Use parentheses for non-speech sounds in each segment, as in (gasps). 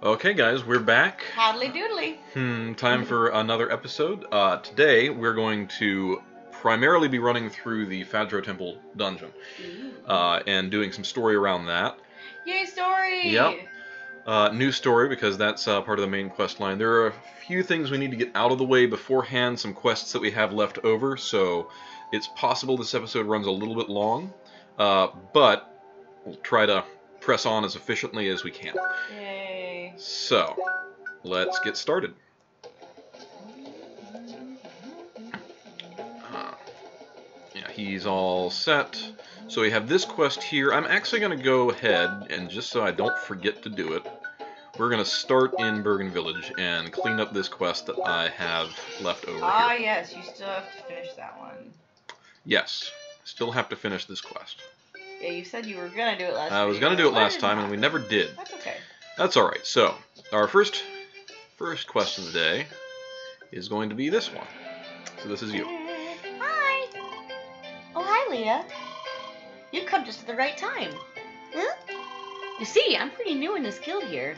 Okay, guys, we're back. Howdly doodly. Hmm, time for another episode. Uh, today, we're going to primarily be running through the Faj'ro Temple dungeon uh, and doing some story around that. Yay, story! Yep. Uh, new story because that's uh, part of the main quest line. There are a few things we need to get out of the way beforehand, some quests that we have left over, so it's possible this episode runs a little bit long, uh, but we'll try to press on as efficiently as we can. Yay. So, let's get started. Uh, yeah, he's all set. So we have this quest here. I'm actually going to go ahead, and just so I don't forget to do it, we're going to start in Bergen Village and clean up this quest that I have left over Ah, here. yes, you still have to finish that one. Yes, still have to finish this quest. Yeah, you said you were gonna do it last time. I was going to do it last time, and we never did. That's okay. That's all right. So, our first first quest of the day is going to be this one. So this is you. Hi. Oh, hi, Lea. You've come just at the right time. Huh? You see, I'm pretty new in this guild here.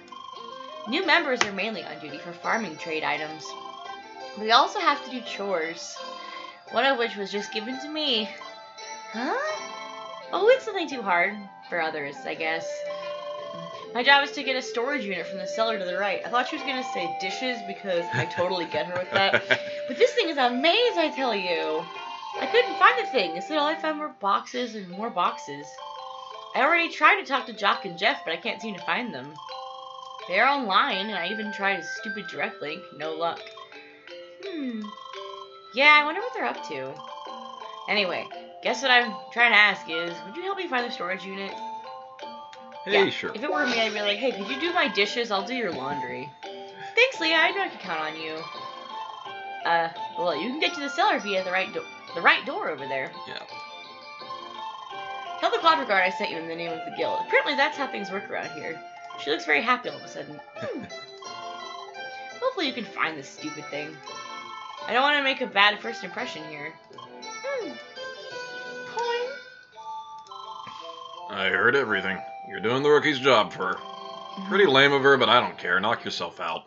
New members are mainly on duty for farming trade items. We also have to do chores, one of which was just given to me. Huh? Oh, it's nothing too hard for others, I guess. My job is to get a storage unit from the cellar to the right. I thought she was gonna say dishes because I totally get her with that. (laughs) But this thing is a maze, I tell you. I couldn't find the thing. Instead, all I found were boxes and more boxes. I already tried to talk to Jock and Jeff, but I can't seem to find them. They're online, and I even tried a stupid direct link. No luck. Hmm. Yeah, I wonder what they're up to. Anyway, guess what I'm trying to ask is, would you help me find the storage unit? Hey, Yeah, sure. If it were me, I'd be like, hey, could you do my dishes? I'll do your laundry. Thanks, Lea. I know I can count on you. Uh, well, you can get to the cellar via the right door. The right door over there. Yeah. Tell the cloud guard I sent you in the name of the guild. Apparently, that's how things work around here. She looks very happy all of a sudden. Hmm. (laughs) Hopefully, you can find this stupid thing. I don't want to make a bad first impression here. Hmm. Coin. I heard everything. You're doing the rookie's job for her. Pretty lame of her, but I don't care. Knock yourself out.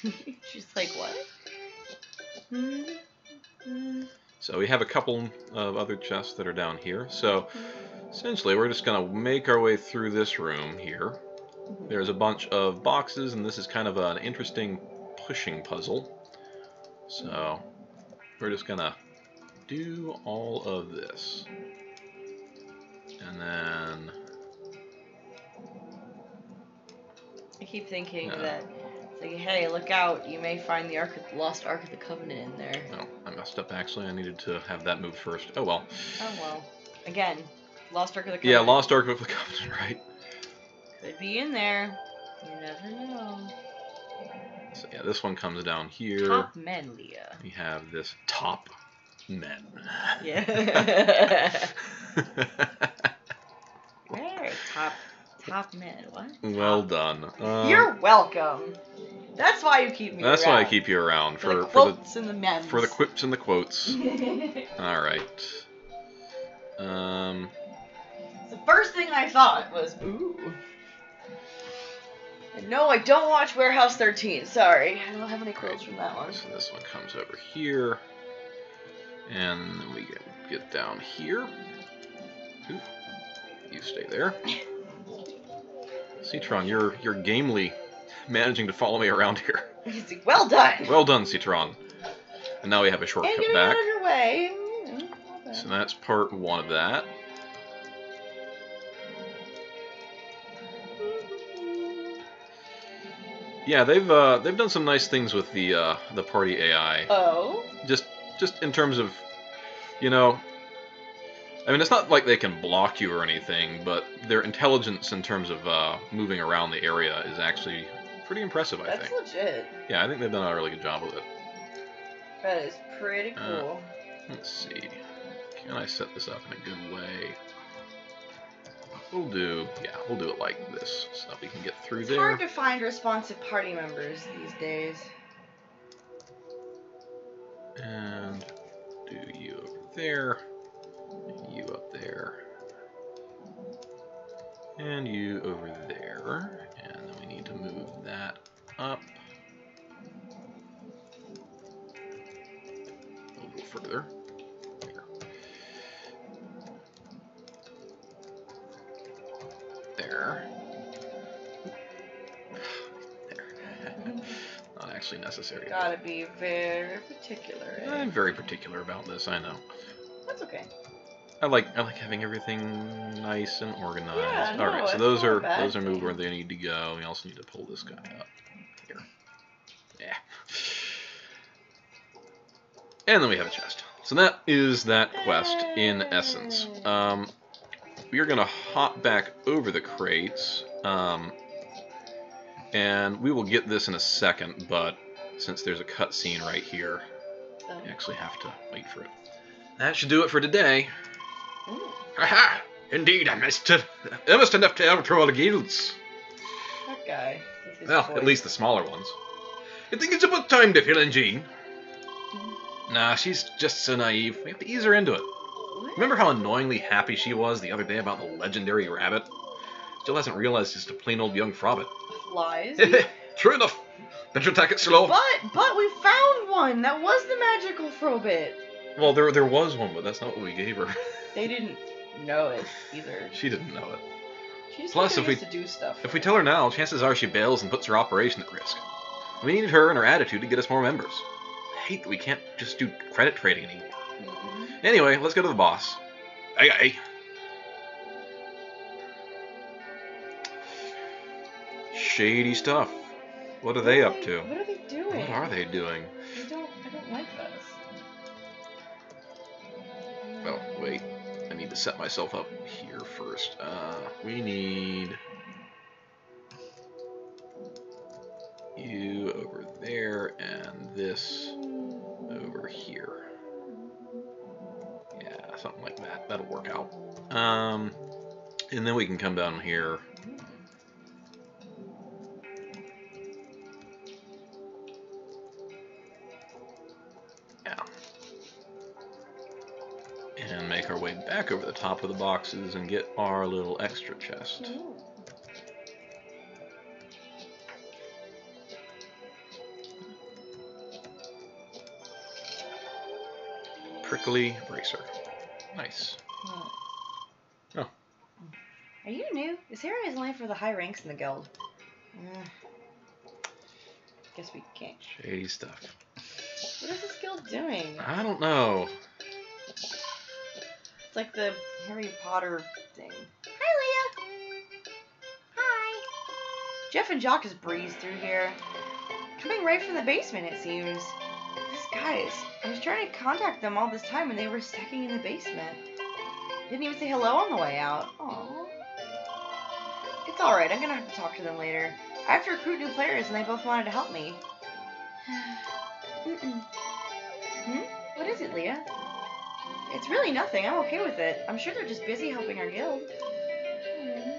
(laughs) She's like, what? Hmm. Hmm. So we have a couple of other chests that are down here. So essentially, we're just gonna make our way through this room here. There's a bunch of boxes, and this is kind of an interesting pushing puzzle. So we're just gonna do all of this. And then, I keep thinking Yeah. that it's like, hey, look out! You may find the Ark of, lost Ark of the Covenant in there. oh, I messed up actually. I needed to have that move first. Oh well. Oh well. Again, lost Ark of the Covenant. Yeah, Lost Ark of the Covenant, (laughs) right? Could be in there. You never know. So yeah, this one comes down here. Top men, Lea. We have this top men. Yeah. (laughs) (laughs) Where? Top top men. What? well done. Um, You're welcome. That's why you keep me. That's why I keep you around for, the for for the and the memes. for the quips and the quotes. (laughs) All right. Um. the first thing I thought was ooh. And no, I don't watch Warehouse 13. Sorry, I don't have any quotes from that one. So this one comes over here, and then we get get down here. Oop. You stay there. (laughs) C'tron, you're you're gamely managing to follow me around here. (laughs) Well done. Well done, C'tron. And now we have a shortcut and get back. out of your way. So that's part one of that. Yeah, they've uh, they've done some nice things with the uh, the party AI. Oh. Just just in terms of, you know, I mean, it's not like they can block you or anything, but their intelligence in terms of uh, moving around the area is actually pretty impressive. I think. That's think. legit. Yeah, I think they've done a really good job with it. That is pretty Uh, cool. Let's see. Can I set this up in a good way? We'll do, yeah, we'll do it like this so that we can get through it's there. hard to find responsive party members these days. And do you over there, there. And you over there. And then we need to move that up. A little further. There. There. there. (laughs) Not actually necessary. Gotta be very particular. Eh? I'm very particular about this, I know. That's okay. I like I like having everything nice and organized. Yeah, no, All right, so those are those are moved where they need to go. We also need to pull this guy up here. Yeah. And then we have a chest. So that is that quest in essence. Um, we are gonna hop back over the crates, um, and we will get this in a second. But since there's a cutscene right here, we actually have to wait for it. That should do it for today. Aha! Indeed, I missed it. I must enough to outro all the guilds. that guy. Well, voice. at least the smaller ones. You think it's about time to fill in Jean? Mm. Nah, she's just so naive. We have to ease her into it. What? Remember how annoyingly happy she was the other day about the legendary rabbit? Still hasn't realized it's just a plain old young frobbit. Lies. (laughs) True enough. Better attack it slow. But but we found one. That was the magical Frobbit. Well, there there was one, but that's not what we gave her. (laughs) They didn't know it either. she didn't know it. She just Plus, if we- to do stuff. If we tell her now, chances are she bails and puts her operation at risk. We need her and her attitude to get us more members. I hate that we can't just do credit trading anymore. Mhm. Anyway, let's go to the boss. Aye, aye. Shady stuff. What are they up to? What are they doing? What are they doing? I don't. I don't like this. Oh, wait. Need to set myself up here first. Uh, we need you over there and this over here. Yeah, something like that. That'll work out. Um, and then we can come down here. Top of the boxes and get our little extra chest. Ooh. Prickly bracer. Nice. Hmm. Oh. Are you new? This area is only for the high ranks in the guild. Mm. Guess we can't. Shady stuff. What is this guild doing? I don't know. Like the Harry Potter thing. Hi, Lea. Hi. Jeff and Jock just breezed through here. Coming right from the basement, it seems. These guys. I was trying to contact them all this time and they were stacking in the basement. Didn't even say hello on the way out. Aww. It's alright, I'm gonna have to talk to them later. I have to recruit new players and they both wanted to help me. (sighs) Mm-mm. Hmm? What is it, Lea? It's really nothing. I'm okay with it. I'm sure they're just busy helping our guild. Hmm.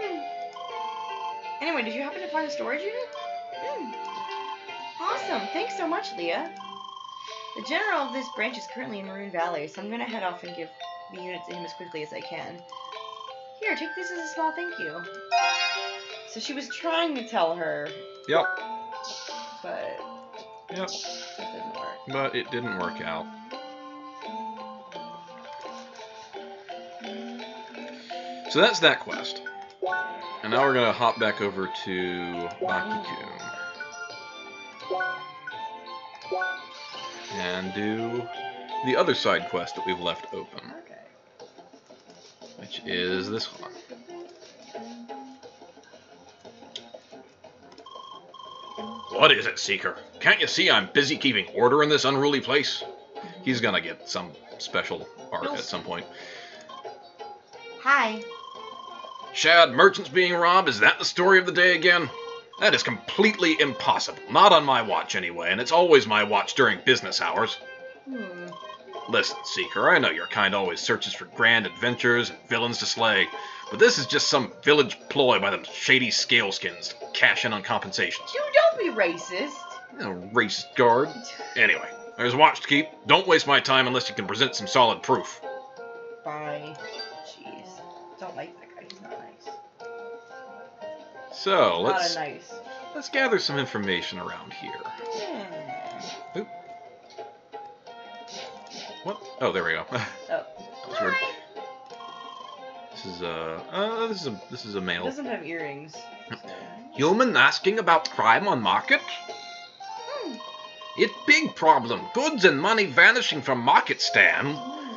Hmm. Anyway, did you happen to find the storage unit? Hmm. Awesome. Thanks so much, Lea. The general of this branch is currently in Maroon Valley, so I'm gonna head off and give the unit to him as quickly as I can. Here, take this as a small thank you. So she was trying to tell her, Yep. but Yep. it didn't work. But it didn't work out. So that's that quest. And now we're gonna hop back over to Ba'kii Kum. And do the other side quest that we've left open, which is this one. What is it, Seeker? Can't you see I'm busy keeping order in this unruly place? He's gonna get some special art at some point. Hi. Shad, merchants being robbed, is that the story of the day again? That is completely impossible. Not on my watch, anyway, and it's always my watch during business hours. Hmm. Listen, Seeker, I know your kind always searches for grand adventures and villains to slay, but this is just some village ploy by them shady scaleskins to cash in on compensations. You don't be racist. Know, racist guard. Anyway, there's a watch to keep. Don't waste my time unless you can present some solid proof. Bye. Jeez. Don't like that not nice. So, let's a nice. let's gather some information around here. Hmm. What? Oh, there we go. (laughs) Oh. That was weird. This is a uh, this is a this is a male doesn't have earrings. so- human asking about crime on market. It big problem. Goods and money vanishing from market stand.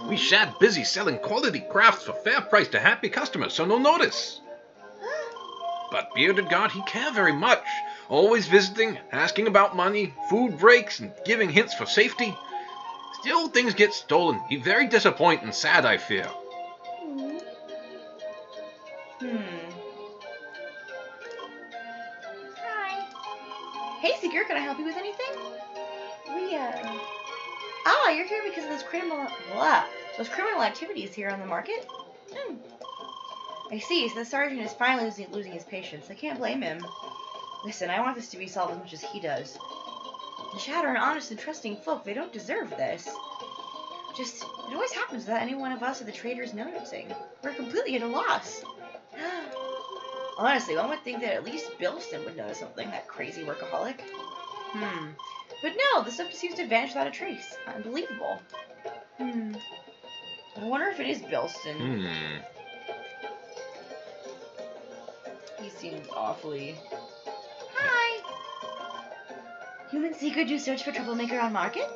We shad busy selling quality crafts for fair price to happy customers, so no notice. But Bearded God, he care very much. Always visiting, asking about money, food breaks, and giving hints for safety. Still, things get stolen. He very disappointed and sad, I fear. Hmm. Hi. Hey, Seeker, can I help you with anything? We, uh... Ah, you're here because of those criminal... Blah. Those criminal activities here on the market? Hmm. I see, so the sergeant is finally losing, losing his patience. I can't blame him. Listen, I want this to be solved as much as he does. The Shatter are honest and trusting folk. They don't deserve this. Just, it always happens without any one of us or the traders noticing. We're completely at a loss. (sighs) Honestly, one would think that at least Bilston would notice something, that crazy workaholic. Hmm. But no, the stuff just seems to vanish without a trace. Unbelievable. Hmm. I wonder if it is Bilston. Hmm. He seems awfully... Hi! Human Seeker do search for troublemaker on market?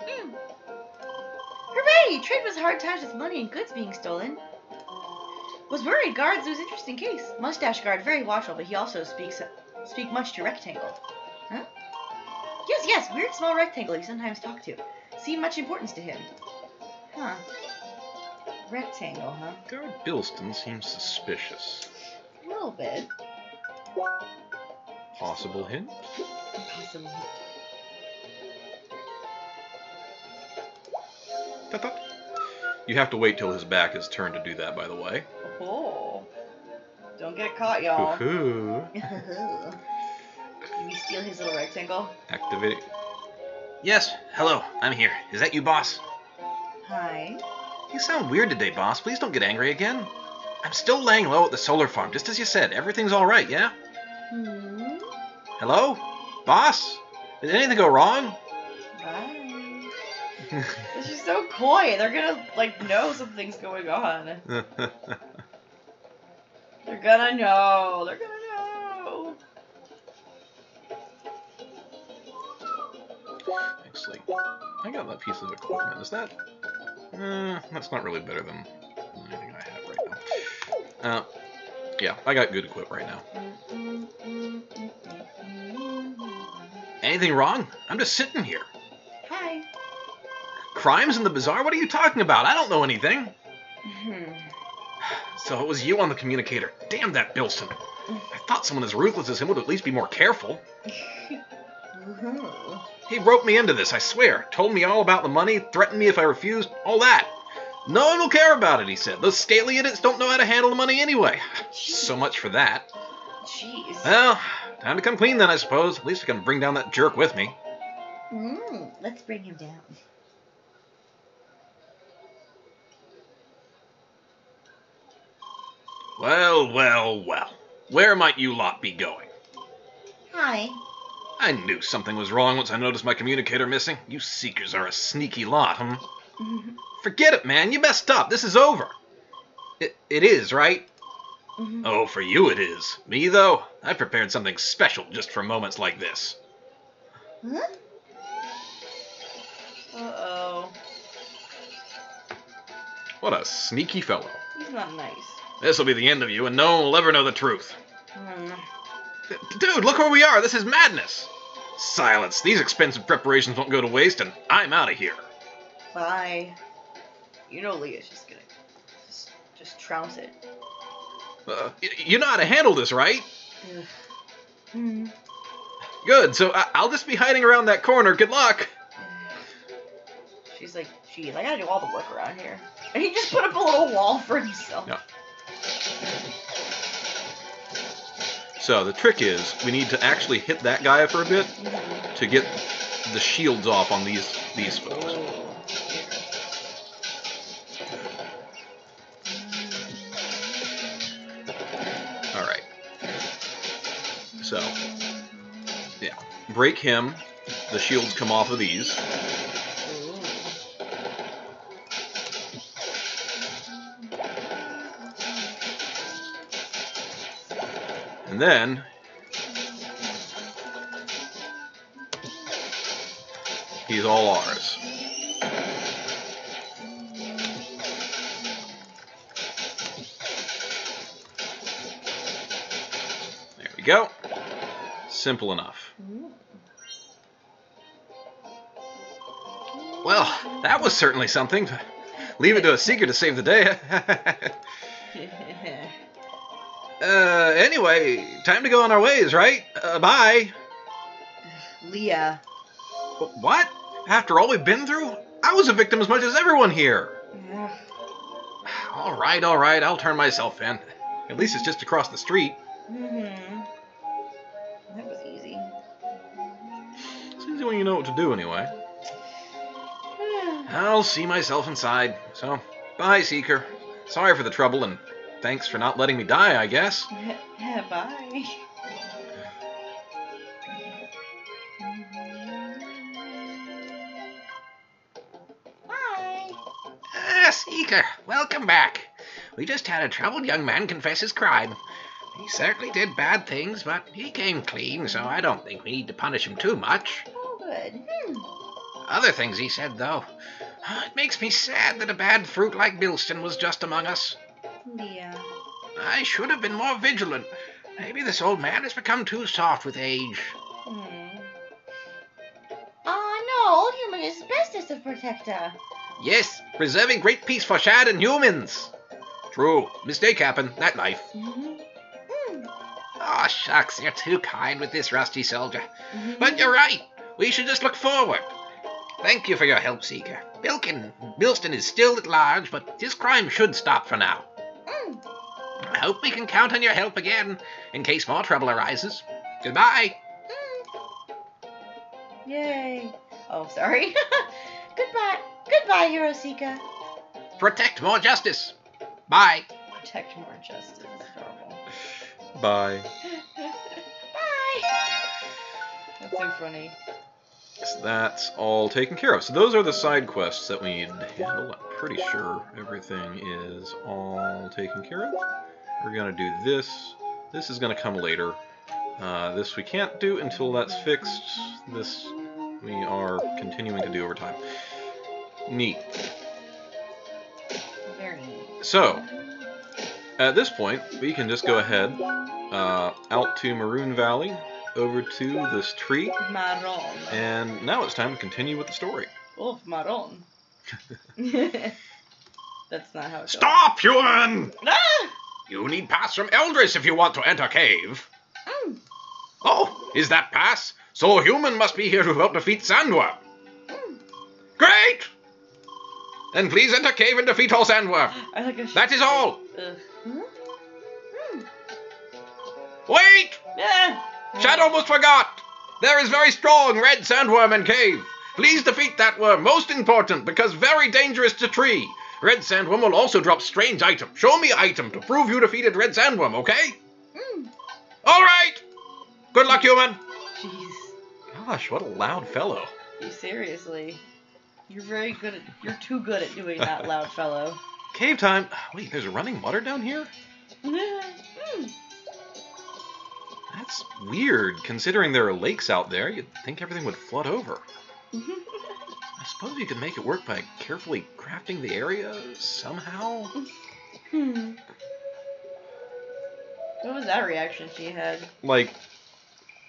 Hmm. Hooray! Trade was hard times with money and goods being stolen. Was worried guards lose interesting case. Mustache guard very watchful, but he also speaks speak much to rectangle. Huh? Yes, yes, weird small rectangle you sometimes talk to. Seem much importance to him. Huh. Rectangle, huh? Guard Bilston seems suspicious. A little bit. Possible hint? Possibly. Tut tut. You have to wait till his back is turned to do that, by the way. Oh. Don't get caught, y'all. Can (laughs) we steal his little rectangle? Activate. Yes, hello, I'm here. Is that you, boss? Hi. You sound weird today, boss. Please don't get angry again. I'm still laying low at the solar farm, just as you said. Everything's alright, yeah? Hmm. Hello? Boss? Did anything go wrong? Bye. Just so coy. They're gonna like know something's going on. (laughs) They're gonna know. They're gonna know. Actually, I got that piece of equipment. Is that... Uh, that's not really better than anything I have right now. Uh, yeah, I got good equip right now. Anything wrong? I'm just sitting here. Hi. Crimes in the bazaar? What are you talking about? I don't know anything. Hmm. So it was you on the communicator. Damn that Bilson. I thought someone as ruthless as him would at least be more careful. (laughs) He roped me into this, I swear. Told me all about the money, threatened me if I refused, all that. No one will care about it, he said. Those scaly idiots don't know how to handle the money anyway. So much for that. Jeez. Well, time to come clean then, I suppose. At least I can bring down that jerk with me. Mm, let's bring him down. Well, well, well. Where might you lot be going? Hi. I knew something was wrong once I noticed my communicator missing. You seekers are a sneaky lot, hmm? Forget it, man. You messed up. This is over. It, it is, right? Oh, for you it is. Me, though, I prepared something special just for moments like this. Huh? Uh-oh. What a sneaky fellow. He's not nice. This'll be the end of you, and no one will ever know the truth. Hmm. Dude, look where we are. This is madness. Silence. These expensive preparations won't go to waste, and I'm out of here. Bye. You know Lea's just gonna just, just trounce it. Uh, you know how to handle this, right? Ugh. Hmm. Good, so I- I'll just be hiding around that corner. Good luck. She's like, geez, I gotta do all the work around here. And he just put up a little wall for himself. Yeah. So the trick is we need to actually hit that guy for a bit to get the shields off on these these folks. All right. So yeah, break him. The shields come off of these. And then He's all ours. There we go. Simple enough. Well, that was certainly something. Leave it to a seeker to save the day. (laughs) (laughs) uh, anyway, time to go on our ways, right? Uh, bye. Lea. What? After all we've been through? I was a victim as much as everyone here. All right, all right, I'll turn myself in. At least it's just across the street. Mm-hmm. That was easy. It's easy when you know what to do anyway. (sighs) I'll see myself inside. So, bye, Seeker. Sorry for the trouble, and thanks for not letting me die, I guess. (laughs) Bye. Bye. Ah, Seeker, welcome back. We just had a troubled young man confess his crime. He certainly did bad things, but he came clean, so I don't think we need to punish him too much. Oh, good. Hmm. Other things he said, though. It makes me sad that a bad fruit like Bilston was just among us. Lea. I should have been more vigilant. Maybe this old man has become too soft with age. Hmm. Oh, no. Old human is bestest of protector. Yes, preserving great peace for Shad and humans. True, mistake happened that life. Mm-hmm. Oh, shucks, you're too kind with this rusty soldier. But you're right. We should just look forward. Thank you for your help, Seeker. Bilkin, Bilston is still at large, but his crime should stop for now. I hope we can count on your help again, in case more trouble arises. Goodbye. Hmm. Yay. Oh, sorry. (laughs) Goodbye. Goodbye, Hirosika. Protect more justice. Bye. Protect more justice. Adorable. (laughs) Bye. (laughs) Bye. That's so funny. So that's all taken care of. So those are the side quests that we need to handle. I'm pretty sure everything is all taken care of. We're going to do this. This is going to come later. Uh, this we can't do until that's fixed. This we are continuing to do over time. Neat. Very neat. So, at this point, we can just go ahead uh, out to Maroon Valley, over to this tree, and now it's time to continue with the story. Oh, marron. (laughs) (laughs) That's not how it goes. Stop, human! Ah! You need pass from Eldris if you want to enter cave. Mm. Oh, is that pass? So human must be here to help defeat Sandworm. Mm. Great! Then please enter cave and defeat all Sandworm. (gasps) That is all. Hmm. Wait! Ah. Shadow almost forgot. There is very strong red sandworm in cave. Please defeat that worm. Most important, because very dangerous to tree. Red sandworm will also drop strange item. Show me item to prove you defeated red sandworm, okay? Mm. All right. Good luck, human. Jeez. Gosh, what a loud fellow. You seriously. You're very good at. You're too good at doing that, (laughs) loud fellow. Cave time. Wait, there's running water down here? (laughs) Mm. That's weird, considering there are lakes out there. You'd think everything would flood over. (laughs) I suppose you could make it work by carefully crafting the area somehow. Hmm. What was that reaction she had? Like,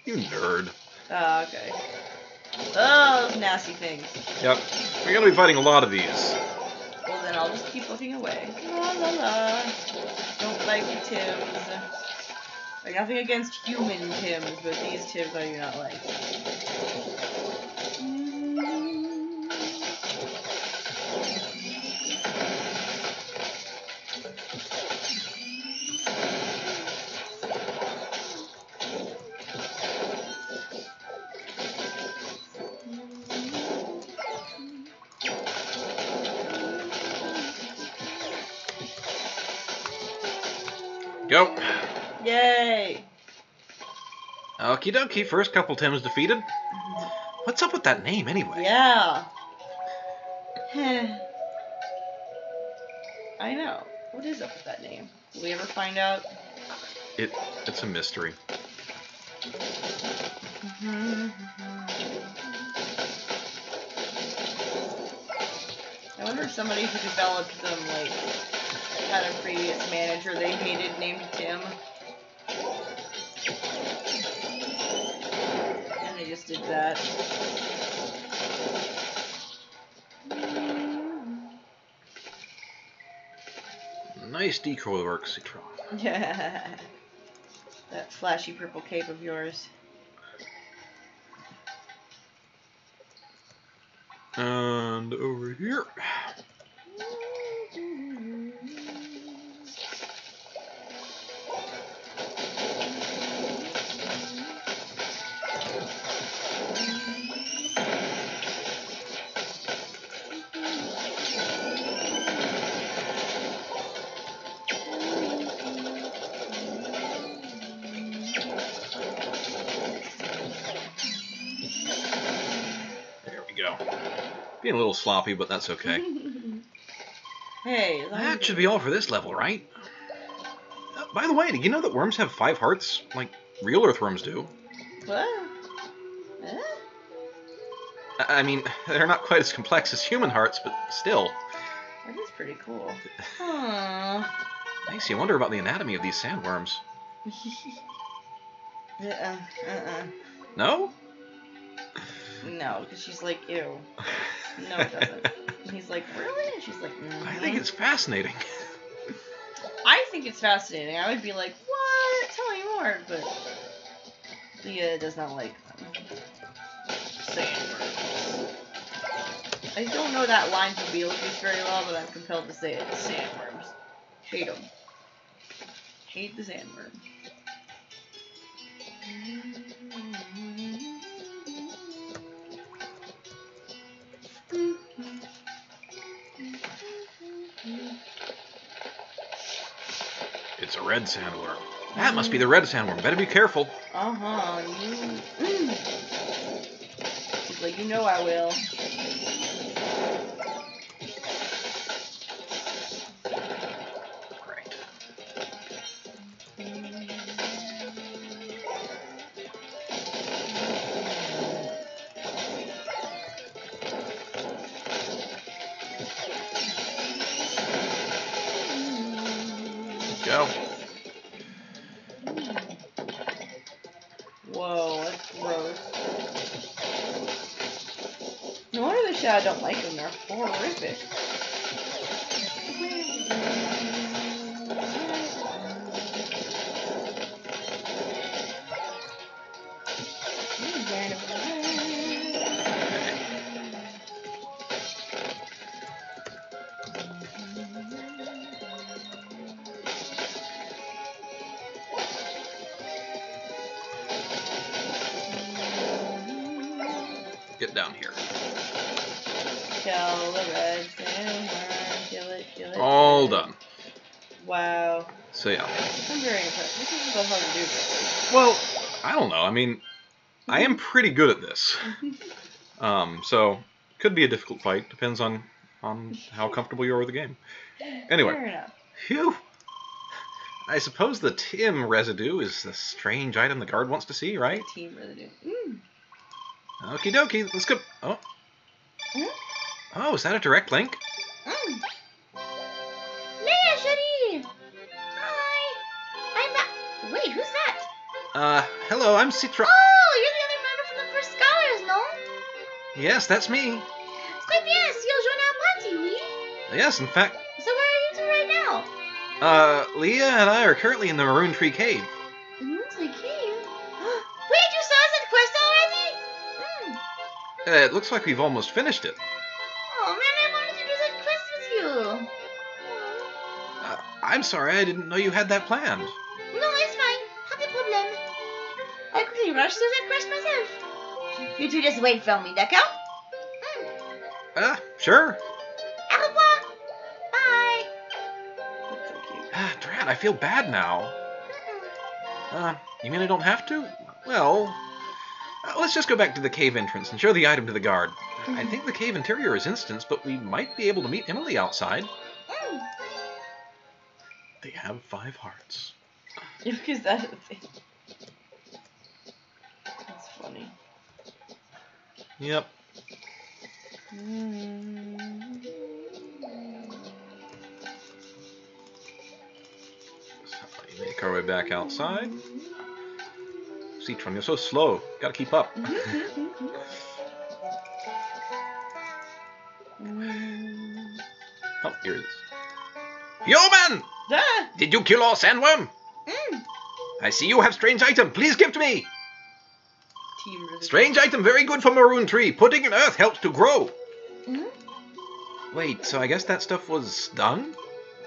you nerd. Oh, okay. Oh, those nasty things. Yep, we're gonna be fighting a lot of these. Well, then I'll just keep looking away. La la la. Don't like the Tims. Like, nothing against human Tims, but these Tims I do not like. Go. Yay! Okie dokie, first couple Tims defeated. What's up with that name anyway? Yeah. (sighs) I know. What is up with that name? Will we ever find out? It it's a mystery. I wonder if somebody who developed them like had a previous manager they hated named Tim. And they just did that. Nice decoy work, C'tron. Yeah. (laughs) that flashy purple cape of yours. Sloppy, but that's okay. (laughs) hey, That should be all for this level, right? Uh, by the way, did you know that worms have five hearts, like real earthworms do? What? Huh? I mean, (laughs) they're not quite as complex as human hearts, but still. That is pretty cool. (laughs) Aww. Nice. You wonder about the anatomy of these sandworms. uh-uh, uh-uh. No? No, because she's like, ew. (laughs) No, it doesn't. And he's like, really? And she's like, mm I think it's fascinating. (laughs) I think it's fascinating. I would be like, what? Tell me more. But Lea does not like them. Sandworms. I don't know that line from Beetlejuice very well, but I'm compelled to say it. Sandworms. Hate them. Hate the sandworm. Red sandworm. That must be the red sandworm. Better be careful. Uh huh. You. Mm. Like, you know I will. Down here. Kill the red sandworm. Kill it, kill it. All done. Wow. So yeah. I'm very impressed. This isn't so hard to do, really. Well, I don't know. I mean, I am pretty good at this. (laughs) Um, so could be a difficult fight. Depends on on how comfortable you are with the game. Anyway. Fair enough. Phew. I suppose the Tim residue is the strange item the guard wants to see, right? Team residue. Mm. Okie dokie, let's go. Oh. Hmm? Oh, is that a direct link? Mm. Leia! Hi! I'm back. Wait, who's that? Uh, hello, I'm Citra. Oh, you're the other member from the First Scholars, no? Yes, that's me. Très bien, si on joue à party, oui? Yes, in fact, So where are you two right now? uh, Lea and I are currently in the Maroon Tree Cave. Uh, it looks like we've almost finished it. Oh man, I wanted to do that quest with you. Uh, I'm sorry, I didn't know you had that planned. No, it's fine. Pas de problème. I quickly rushed through that quest myself. You two just wait for me, d'accord? Mm. Uh, sure. Au revoir. Bye. That's so cute. Ah, Drat, I feel bad now. Uh, you mean I don't have to? Well, uh, let's just go back to the cave entrance and show the item to the guard. I think the cave interior is instanced, but we might be able to meet Emilie outside. They have five hearts. Look, is that a thing? That's funny. Yep. Mm. So we make our way back outside. C'tron, you're so slow. Gotta keep up. oh, here it is. Human! Ah, Did you kill our sandworm? mm. I see you have strange item. Please give to me. Strange item, very good for maroon tree. Putting in earth helps to grow. Mhm. Wait, so I guess that stuff was done?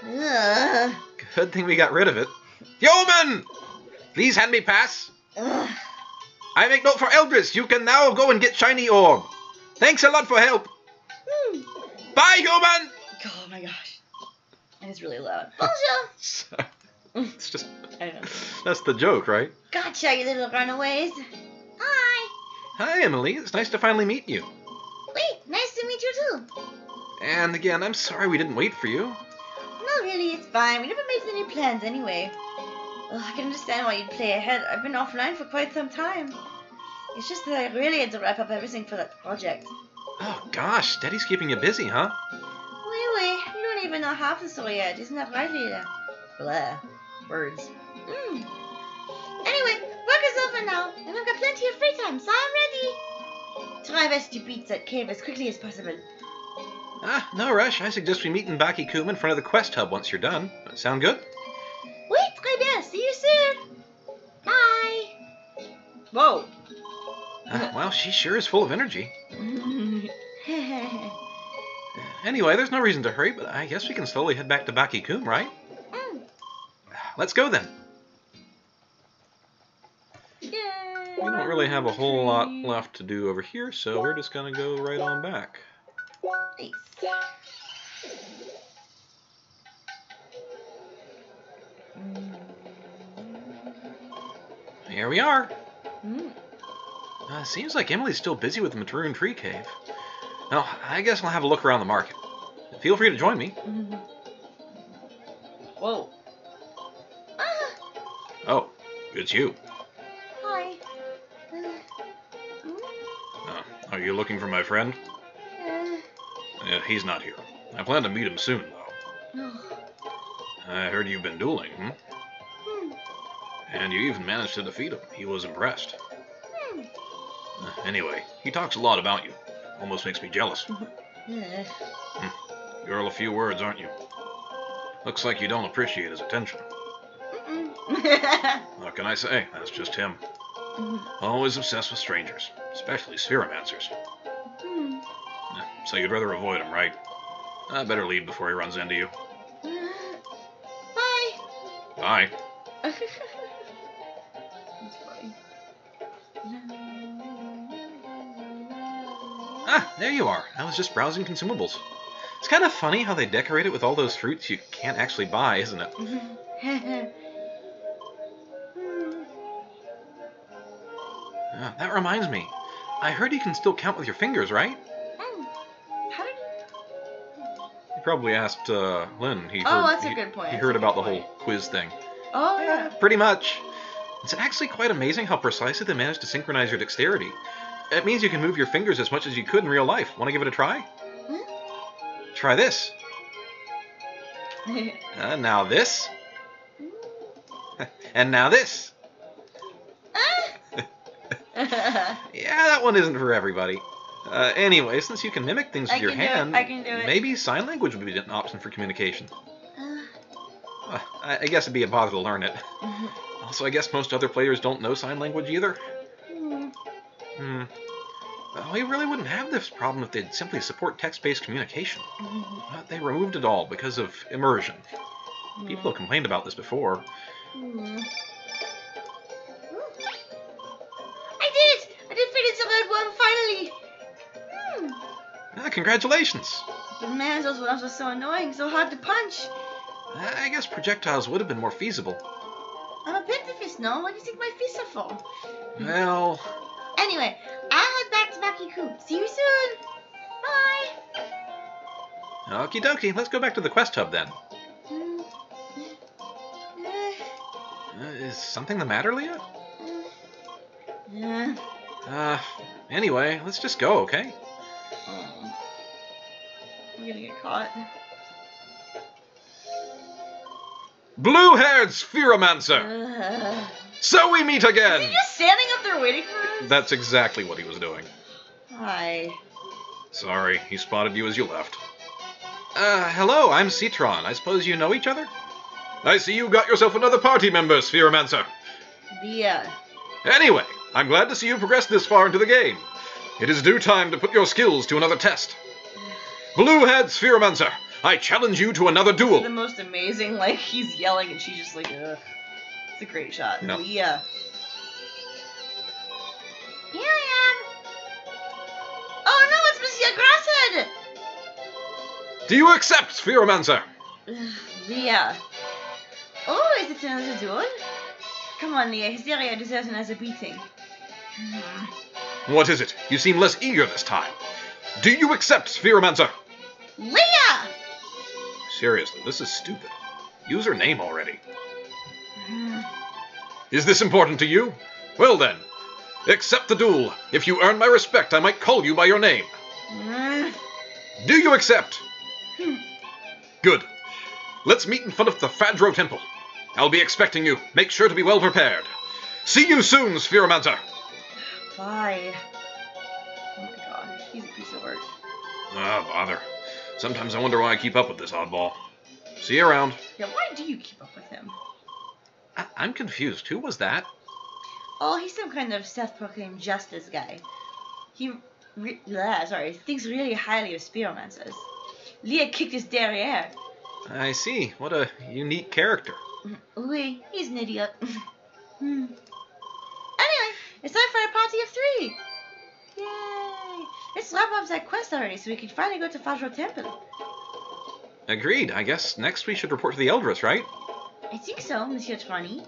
Ugh. Good thing we got rid of it. Yeoman! Please hand me pass. Ugh. I make note for Eldris. You can now go and get shiny orb. Thanks a lot for help. Hmm. Bye, human! Oh my gosh. It's really loud. Bonjour. (laughs) it's just (laughs) I know. that's the joke, right? Gotcha, you little runaways. Hi. Hi, Emilie. It's nice to finally meet you. Wait, nice to meet you too. And again, I'm sorry we didn't wait for you. No, really, it's fine. We never made any plans anyway. Ugh, I can understand why you'd play ahead. I've been offline for quite some time. It's just that I really had to wrap up everything for that project. Oh gosh, Daddy's keeping you busy, huh? Wait, wait, you don't even know half the story yet. Isn't that right, Lita? Blah. Words. Mm. Anyway, work is over now, and I've got plenty of free time, so I'm ready. Try best to beat that cave as quickly as possible. Ah, no rush. I suggest we meet in Ba'kii Kum in front of the quest hub once you're done. Sound good? Whoa. Ah, well, she sure is full of energy. (laughs) Anyway, there's no reason to hurry, but I guess we can slowly head back to Ba'kii Kum, right? Mm. Let's go then. Yay. We don't really have a whole lot left to do over here, so we're just gonna go right on back. Nice. Here we are. Mm. Uh, seems like Emilie's still busy with the Maroon Tree Cave. Well, I guess I'll have a look around the market. Feel free to join me. (laughs) Whoa. Ah, Oh, it's you. hi. Uh, mm, Uh, are you looking for my friend? uh, Uh, he's not here. I plan to meet him soon, though. oh, I heard you've been dueling, hmm, And you even managed to defeat him. He was impressed. hmm. Uh, anyway, he talks a lot about you. Almost makes me jealous. (laughs) Uh, You're all a few words, aren't you? Looks like you don't appreciate his attention. mm-mm. (laughs) What can I say? That's just him. Always obsessed with strangers, especially spheromancers. Hmm. So you'd rather avoid him, right? I better leave before he runs into you. Bye. Bye. There you are. I was just browsing consumables. It's kind of funny how they decorate it with all those fruits you can't actually buy, isn't it? (laughs) Ah, that reminds me. I heard you can still count with your fingers, right? Mm. You probably asked uh, Lynn. He Oh, heard, that's a he- good point. He That's heard about the whole quiz thing. Oh yeah. Pretty much. It's actually quite amazing how precisely they managed to synchronize your dexterity. It means you can move your fingers as much as you could in real life. Want to give it a try? Try this. (laughs) Uh, now this. (laughs) and now this. (laughs) Yeah, that one isn't for everybody. Uh, anyway, since you can mimic things I with your can do it, hand, I do it. maybe sign language would be an option for communication. Uh, I, I guess it'd be a bother to learn it. Also, I guess most other players don't know sign language either. Hmm. Well, we really wouldn't have this problem if they'd simply support text-based communication. But they removed it all because of immersion. People have complained about this before. Hmm. I did it! I defeated the red one finally! Hmm. Ah, congratulations! But man, those ones were so annoying, so hard to punch. I guess projectiles would have been more feasible. I'm a pacifist, no? What do you think my fists are for? Well, Anyway, I'll head back to Ba'kii Kum. See you soon! Bye! okie dokie, let's go back to the quest hub then. Hmm. Uh, is something the matter, Lea? Uh, anyway, let's just go, okay? I'm gonna get caught. Blue-haired Spheromancer! Ugh. So we meet Is again! he just standing up there waiting for? That's exactly what he was doing. Hi. Sorry, he spotted you as you left. Uh, hello, I'm C'tron. I suppose you know each other? I see you got yourself another party member, Spheromancer. Uh, Anyway, I'm glad to see you progressed this far into the game. It is due time to put your skills to another test. Blue-head Spheromancer, I challenge you to another duel. the most amazing, like, he's yelling and she's just like, ugh. It's a great shot. Yeah. Here I am. Oh no, it's Monsieur Grasshead! Do you accept, Spheromancer? Lea. (sighs) Oh, is it another duel? Come on, Lea. Hysteria deserves another beating. What is it? You seem less eager this time. Do you accept, Spheromancer? Lea! Seriously, this is stupid. Use her name already. Hmm. Is this important to you? Well then, accept the duel. If you earn my respect, I might call you by your name. Hmm. Do you accept? Hmm. Good. Let's meet in front of the Faj'ro Temple. I'll be expecting you. Make sure to be well prepared. See you soon, Spheromancer. Bye. Oh my god, he's a piece of work. Ah, bother. Sometimes I wonder why I keep up with this oddball. See you around. Yeah, why do you keep up with him? I- I'm confused. Who was that? Oh, he's some kind of self-proclaimed justice guy. He, re- blah, sorry, thinks really highly of spheromancers. Lea kicked his derriere. I see. What a unique character. Oui, he's an idiot. (laughs) hmm. Anyway, it's time for a party of three. Yay! Let's wrap up that quest already so we can finally go to Faj'ro Temple. Agreed. I guess next we should report to the Eldris, right? I think so, Monsieur Trani.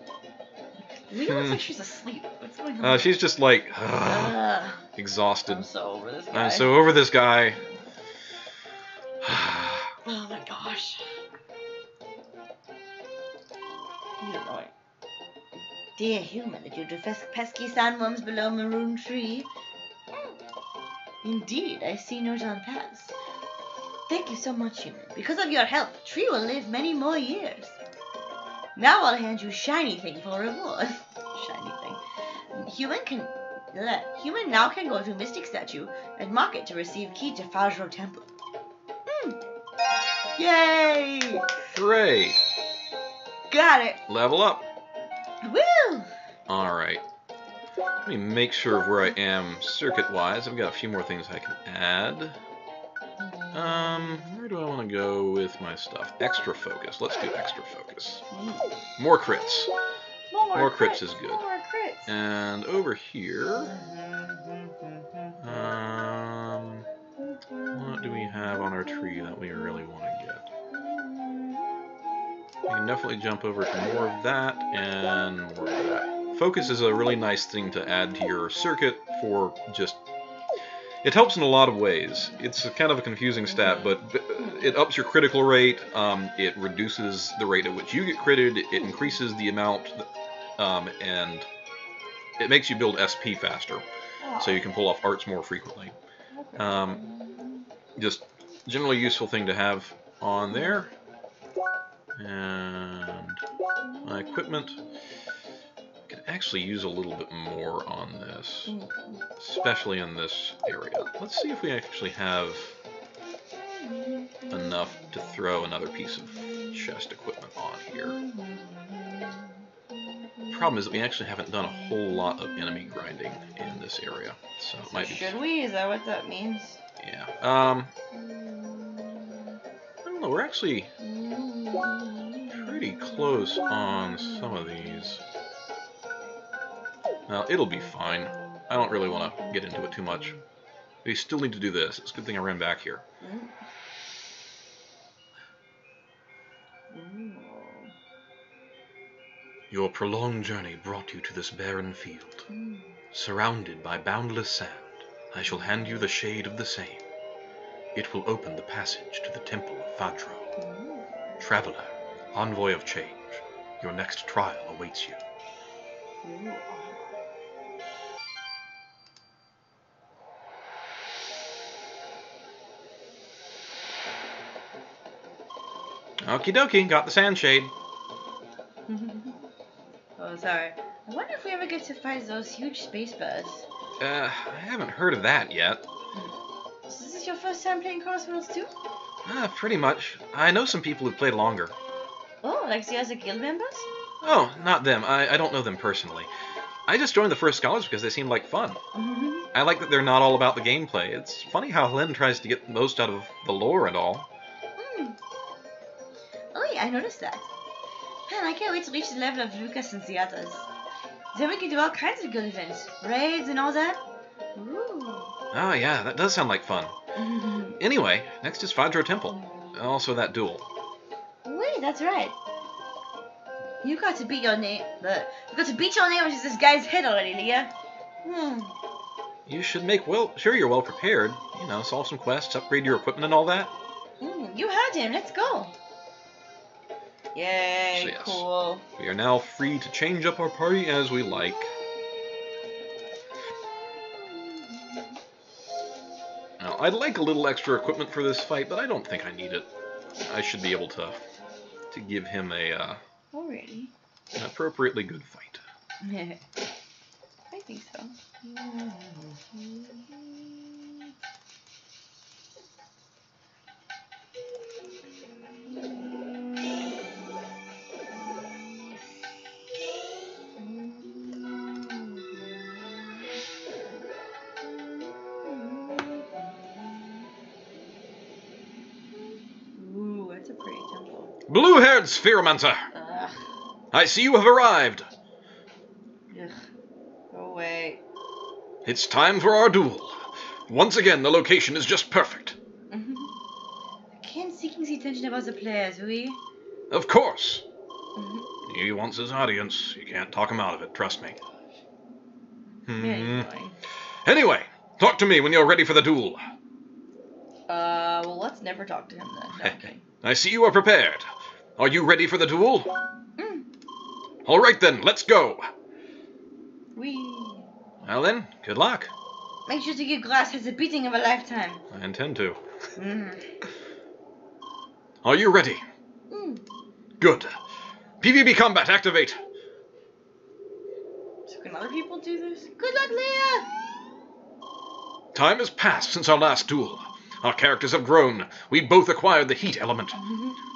Lea looks like she's asleep. What's going on? Uh, she's just like Ugh, (sighs) exhausted. I'm so over this guy. I'm so over this guy. (sighs) Oh my gosh. He's annoying. Dear human, did you do pesky sandworms below Maroon Tree? Indeed, I see no on pass. Thank you so much, human. Because of your help, Tree will live many more years. Now I'll hand you shiny thing for reward. (laughs) shiny thing. Human can. bleh. Human now can go to Mystic Statue and market to receive key to Faj'ro Temple. Hmm. Yay! Hooray! Got it. Level up. Woo! All right. Let me make sure of where I am circuit-wise. I've got a few more things I can add. Um, where do I want to go with my stuff? Extra focus. Let's do extra focus. More crits. More, More crits is good. More crits. And over here, um, what do we have on our tree that we really want to get? We can definitely jump over to more of that and more of that. Focus is a really nice thing to add to your circuit for just. It helps in a lot of ways. It's kind of a confusing stat, but it ups your critical rate. Um, it reduces the rate at which you get critted. It increases the amount, um, and it makes you build SP faster, so you can pull off arts more frequently. Um, just generally useful thing to have on there. And my equipment could actually use a little bit more on this, especially in this area. Let's see if we actually have enough to throw another piece of chest equipment on here. Problem is that we actually haven't done a whole lot of enemy grinding in this area, so it might be Should we? Is that what that means? yeah. Um, I don't know. We're actually pretty close on some of these. Now, it'll be fine. I don't really want to get into it too much. We still need to do this. It's a good thing I ran back here. Your prolonged journey brought you to this barren field. Surrounded by boundless sand, I shall hand you the shade of the same. It will open the passage to the temple of Faj'ro. Traveler, envoy of change, your next trial awaits you. Okie dokie, got the sand shade. (laughs) Oh, sorry. I wonder if we ever get to fight those huge space birds. Uh, I haven't heard of that yet. So this is your first time playing CrossWorlds too? Uh, pretty much. I know some people who've played longer. Oh, like the other guild members? Oh, not them. I, I don't know them personally. I just joined the First Scholars because they seemed like fun. Mm-hmm. I like that they're not all about the gameplay. It's funny how Helen tries to get the most out of the lore and all. Hmm. Oh yeah, I noticed that. Man, I can't wait to reach the level of Lukas and the others. Then we can do all kinds of good events, raids and all that. Ooh. Oh yeah, that does sound like fun. (laughs) Anyway, next is Faj'ro Temple. Also that duel. Wait, that's right. You got to beat your name. But you got to beat your name, which is this guy's head already, Lea. Hmm. You should make well sure you're well prepared. You know, solve some quests, upgrade your equipment and all that. Mm, you heard him. Let's go. Yay! So, yes. Cool. We are now free to change up our party as we like. Now, I'd like a little extra equipment for this fight, but I don't think I need it. I should be able to to give him a uh, Already. an appropriately good fight. (laughs) I think so. Ugh. I see you have arrived. Ugh. Go away. It's time for our duel. Once again, the location is just perfect. Mhm. Ken seeking the attention of other players, will we? Of course. Mhm. He wants his audience. You can't talk him out of it, trust me. Hmm. Anyway. Anyway, talk to me when you're ready for the duel. Uh, well, let's never talk to him then. Okay. (laughs) I see you are prepared. Are you ready for the duel? Mm. All right then, let's go. We. Well then, good luck. Make sure to give Glass his a beating of a lifetime. I intend to. Mm. Are you ready? Mm. Good. PvP combat activate. So can other people do this? Good luck, Lea! Time has passed since our last duel. Our characters have grown. We both acquired the heat element.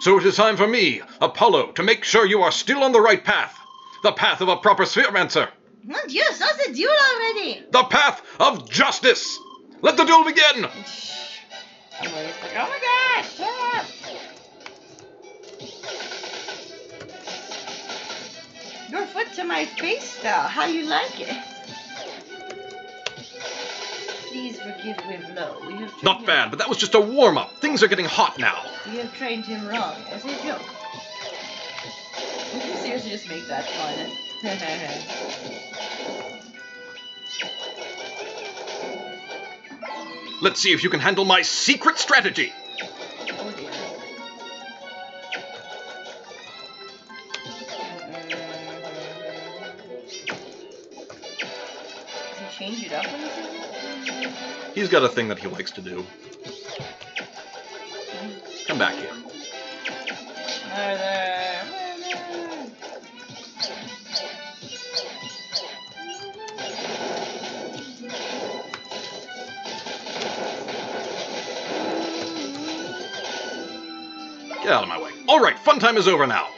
So it is time for me, Apollo, to make sure you are still on the right path. The path of a proper spheromancer. Mon Dieu, so a duel already! The path of justice. Let the duel begin. Shh. I'm always like, oh my gosh, shut! Your foot to my face though. How you like it? Please forgive Wimblow. We have Not bad, but that was just a warm up. Things are getting hot now. We have trained him wrong as a joke. We can seriously just make that fun. (laughs) Let's see if you can handle my secret strategy. oh change it up He's got a thing that he likes to do. Come back here. Get out of my way. All right, fun time is over now.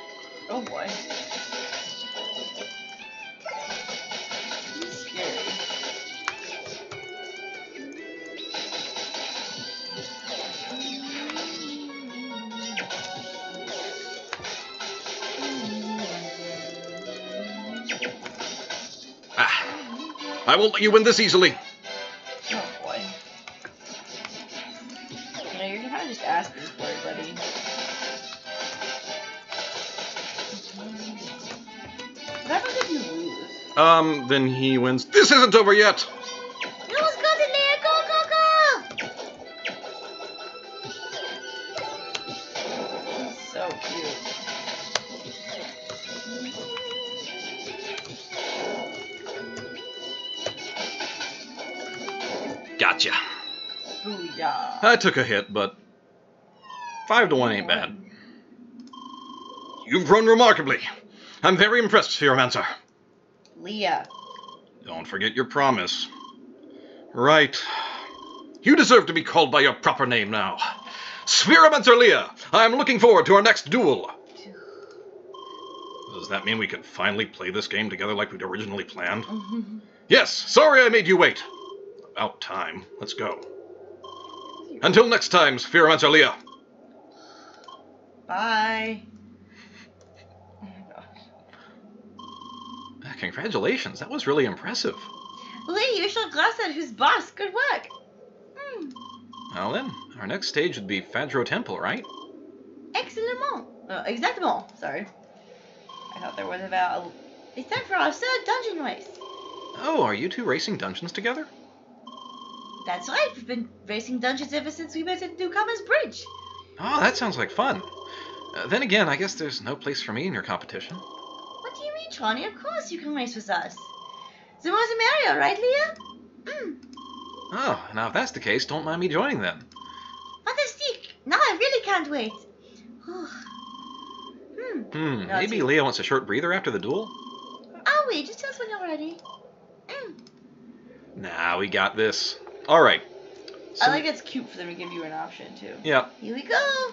I won't let you win this easily. Oh boy. No, you're kind of just asking for it, buddy. What happens if you lose? Um, then he wins. This isn't over yet. I took a hit, but five to one ain't bad. You've grown remarkably. I'm very impressed, Spheromancer. Lea. Don't forget your promise. Right. You deserve to be called by your proper name now. Spheromancer Lea, I'm looking forward to our next duel. Does that mean we can finally play this game together like we'd originally planned? (laughs) Yes, sorry I made you wait. About time. Let's go. Until next time, Spheromancer Lea. Bye. Oh Congratulations, that was really impressive. Lee, you shall glass at who's boss. Good work. Hmm. Well then, our next stage would be Faj'ro Temple, right? Excellent. Uh, exactement. Sorry. I thought there was about. A... It's time for our third dungeon race. Oh, are you two racing dungeons together? That's right. We've been racing dungeons ever since we met at Newcomers Bridge. Oh, that sounds like fun. Uh, then again, I guess there's no place for me in your competition. What do you mean, Johnny? Of course you can race with us. The more the merrier, right, Lea? Hmm. Oh, now if that's the case, don't mind me joining then. Fantastic. Now I really can't wait. hmm. Hmm, maybe Lea wants a short breather after the duel? Oh wait, just tell us when you're ready. Hmm. Nah, we got this. Alright. I like it's cute for them to give you an option too. Yeah. Here we go.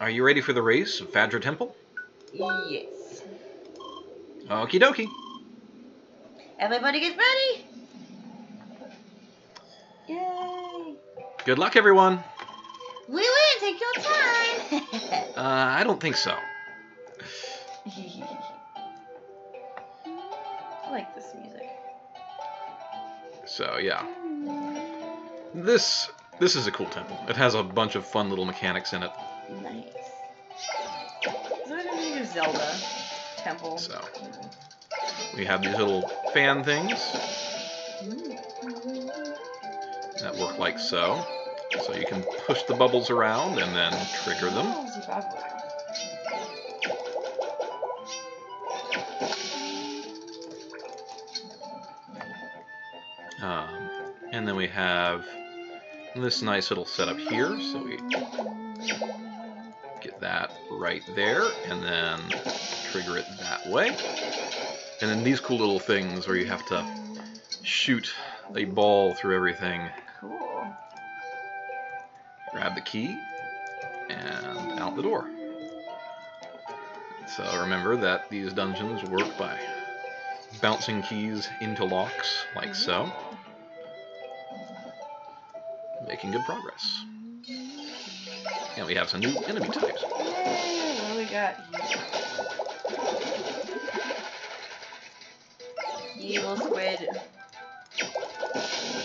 Are you ready for the race of Faj'ro Temple? Yes. Okie dokie. Everybody get ready. Yay. Good luck, everyone. We win. Take your time. (laughs) (laughs) Uh, I don't think so. (laughs) I like this music. So, yeah. This this is a cool temple. It has a bunch of fun little mechanics in it. Nice. So we're gonna Zelda temple. So, we have these little fan things that work like so. So you can push the bubbles around and then trigger them. And then we have this nice little setup here. So we get that right there and then trigger it that way. And then these cool little things where you have to shoot a ball through everything. Cool. Grab the key and out the door. So remember that these dungeons work by bouncing keys into locks like mm-hmm. so. Making good progress. And we have some new enemy types. What do we got? Evil squid.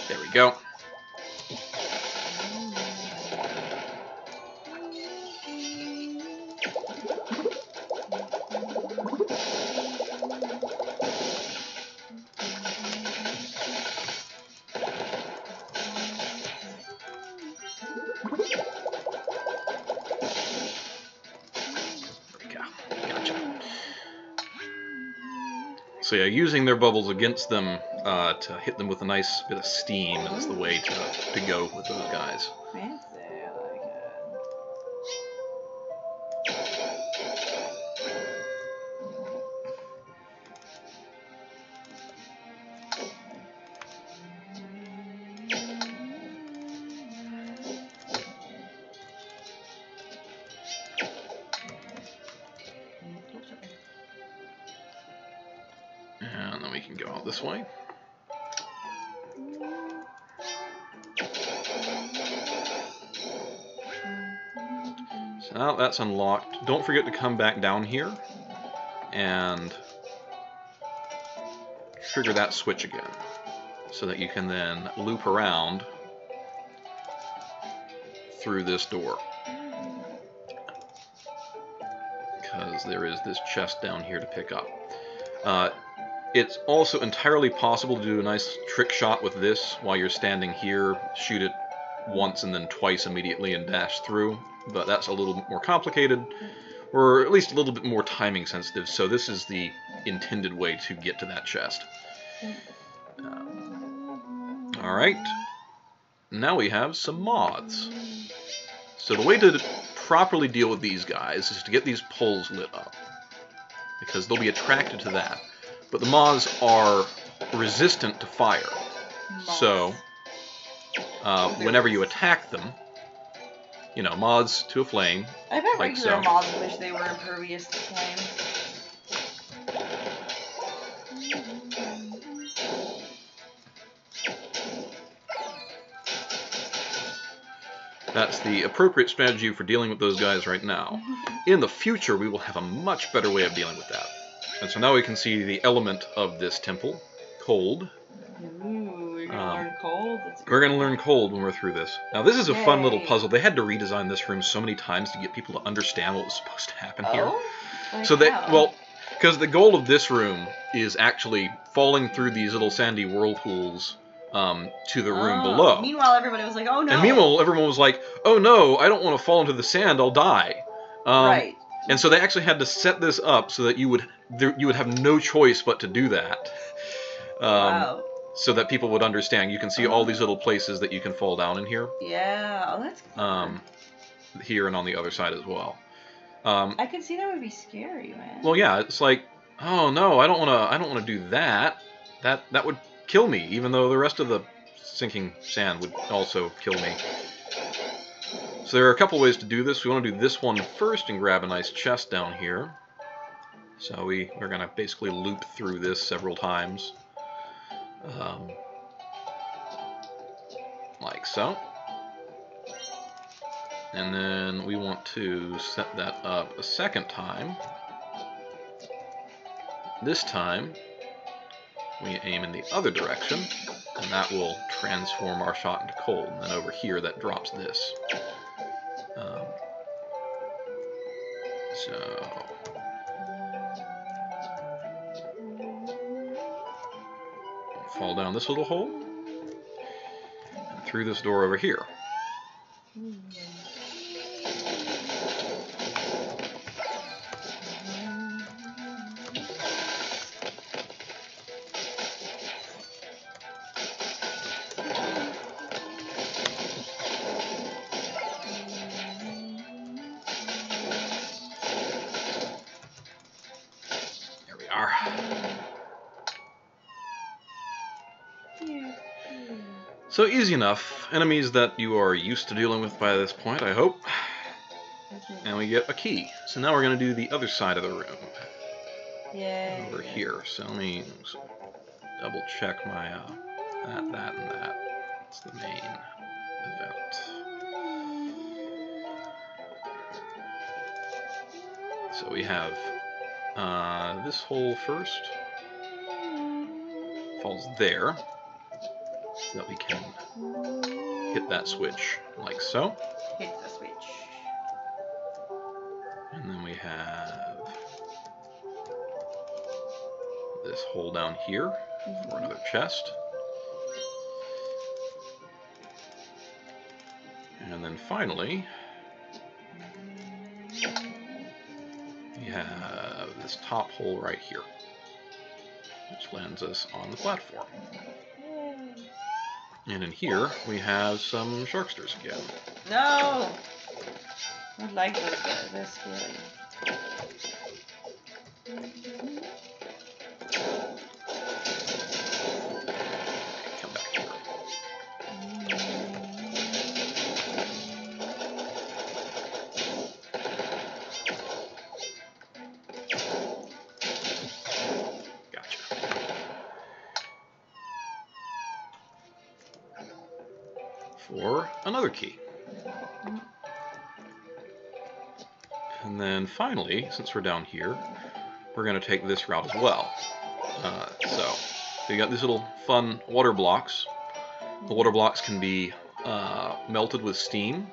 There we go. So yeah, using their bubbles against them uh, to hit them with a nice bit of steam is the way to, to go with those guys. That's unlocked. Don't forget to come back down here and trigger that switch again so that you can then loop around through this door. Because there is this chest down here to pick up. Uh, it's also entirely possible to do a nice trick shot with this while you're standing here, shoot it once and then twice immediately and dash through, but that's a little more complicated, or at least a little bit more timing sensitive, so this is the intended way to get to that chest. Um, Alright, now we have some mods. So the way to properly deal with these guys is to get these poles lit up, because they'll be attracted to that. but the moths are resistant to fire. So, uh, whenever you attack them, you know, moths to a flame. I bet like regular so. moths wish they were impervious to flame. That's the appropriate strategy for dealing with those guys right now. (laughs) In the future, we will have a much better way of dealing with that. And so now we can see the element of this temple, cold. Ooh, you're gonna Um, learn cold. We're going to learn cold when we're through this. Now, this is a fun little puzzle. They had to redesign this room so many times to get people to understand what was supposed to happen here. Oh? Like So that how? well, because the goal of this room is actually falling through these little sandy whirlpools um, to the room Oh, below. Meanwhile, everybody was like, "Oh no!" And meanwhile, everyone was like, "Oh no, I don't want to fall into the sand. I'll die." Um, right. And so they actually had to set this up so that you would there, you would have no choice but to do that. Um, wow. So that people would understand. You can see all these little places that you can fall down in here, Yeah. Oh, that's. clever. um, here and on the other side as well. Um, I could see that would be scary, man. Well, yeah, it's like, oh no, I don't want to. I don't want to do that. That that would kill me, even though the rest of the sinking sand would also kill me. So there are a couple ways to do this. We want to do this one first and grab a nice chest down here. So we we're gonna basically loop through this several times, um, like so. And then we want to set that up a second time. This time, we aim in the other direction, and that will transform our shot into cold. And then over here, that drops this. Um, so... Fall down this little hole, through this door over here. Enough. Enemies that you are used to dealing with by this point, I hope. And we get a key. So now we're going to do the other side of the room. Yay. Over here. So let me double check my, uh, that, that, and that. It's the main event. So we have uh, this hole first. Falls there. That we can hit that switch like so. Hit the switch. And then we have this hole down here for mm-hmm. another chest. And then finally, we have this top hole right here, which lands us on the platform. And in here, we have some sharksters again. No! I like those guys. They're scary. Finally, since we're down here, we're going to take this route as well. Uh, so, you got these little fun water blocks. The water blocks can be uh, melted with steam.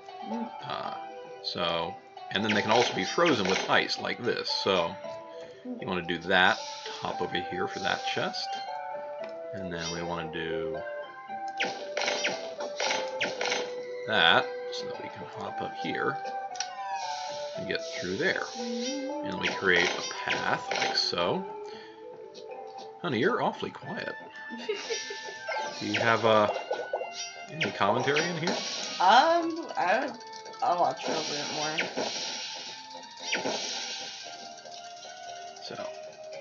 Uh, so, and then they can also be frozen with ice like this. So, you want to do that. Hop over here for that chest. And then we want to do that so that we can hop up here and get through there. And we create a path like so. Honey, you're awfully quiet. (laughs) Do you have uh, any commentary in here? Um, I, I'll watch a little bit more.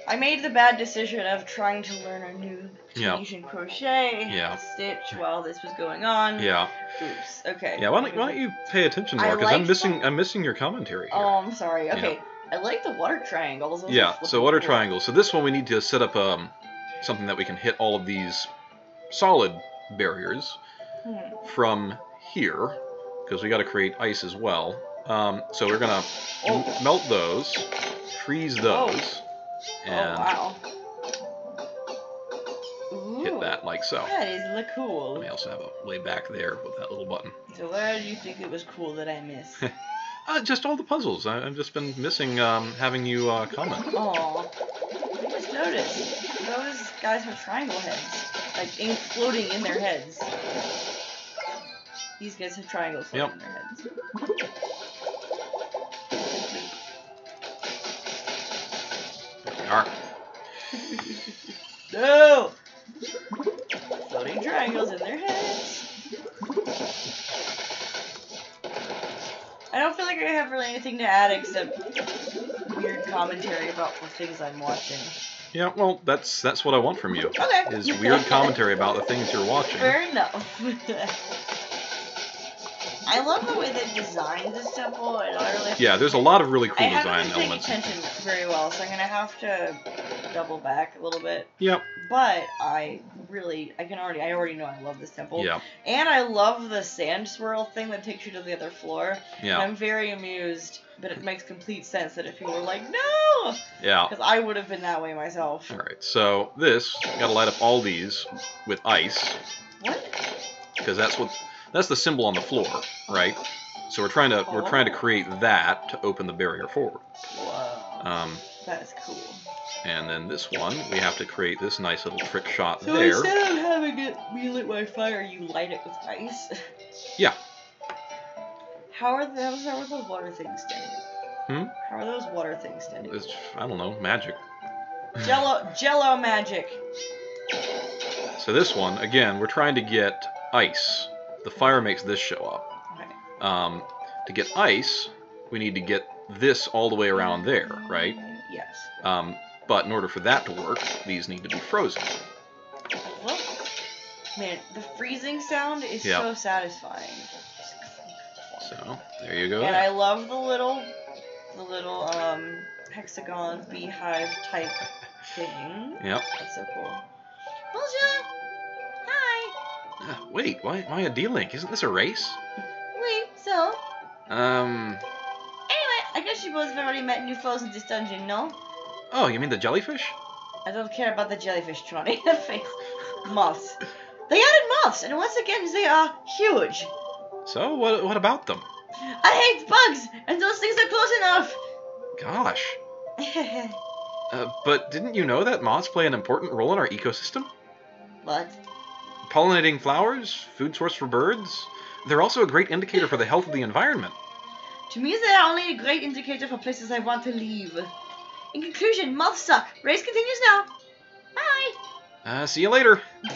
I made the bad decision of trying to learn a new Yeah. Tunisian crochet Yeah. stitch while this was going on. Yeah. Oops. Okay. Yeah. Why don't, why don't you pay attention more? Because I'm missing the- I'm missing your commentary here. Oh, I'm sorry. Okay. I like the water triangles. Those yeah. So water cool. triangle. So this one we need to set up um something that we can hit all of these solid barriers Hmm. from here because we got to create ice as well. Um, so we're gonna Oh. melt those, freeze those, and oh wow. Hit that like so. That is look cool. we also have a way back there with that little button. So where do you think it was cool that I missed? (laughs) Uh, just all the puzzles. I, I've just been missing um, having you uh, comment. Oh, I just noticed. Those guys have triangle heads. Like in, floating in their heads. These guys have triangles floating Yep. in their heads. (laughs) No! Floating triangles in their heads. I don't feel like I have really anything to add except weird commentary about the things I'm watching. Yeah, well, that's that's what I want from you. Okay. Is weird commentary about the things you're watching. (laughs) Fair enough. (laughs) I love the way they designed this temple. I really. Yeah, there's a lot of really I cool haven't design been paying elements. attention very well, so I'm gonna have to double back a little bit. Yep. But I really, I can already, I already know I love this temple. Yeah. And I love the sand swirl thing that takes you to the other floor. Yeah. I'm very amused, but it makes complete sense that if people were like, no! Yeah. Because I would have been that way myself. All right. So this got to light up all these with ice What? because that's what that's the symbol on the floor, right? So we're trying to we're trying to create that to open the barrier forward. Whoa. Um, that is cool. and then this one we have to create this nice little trick shot So there. instead of having it be lit by fire, you light it with ice? (laughs) Yeah. How are those, how are those water things standing? Hmm? How are those water things standing? It's, I don't know, magic. (laughs) Jello, Jello magic. So this one, again, we're trying to get ice. The fire makes this show up. Okay. Um, to get ice, we need to get this all the way around there, right? Yes. Um, but in order for that to work, these need to be frozen. Look. Man, the freezing sound is Yeah. so satisfying. So there you go. And I love the little, the little um hexagon beehive type thing. Yep. That's so cool. Bonjour. Ah, wait, why, why a D-Link? Isn't this a race? Wait. So, Um. anyway, I guess you both have already met new foes in this dungeon, no? Oh, you mean the jellyfish? I don't care about the jellyfish, Tronny. (laughs) Face. Moths. They added moths, and once again, they are huge. So what? What about them? I hate bugs, and those things are close enough. Gosh. (laughs) Uh, but didn't you know that moths play an important role in our ecosystem? what? Pollinating flowers, food source for birds. They're also a great indicator for the health of the environment. To me, they are only a great indicator for places I want to leave. In conclusion, moths suck. Race continues now. Bye. Uh, see you later. (laughs)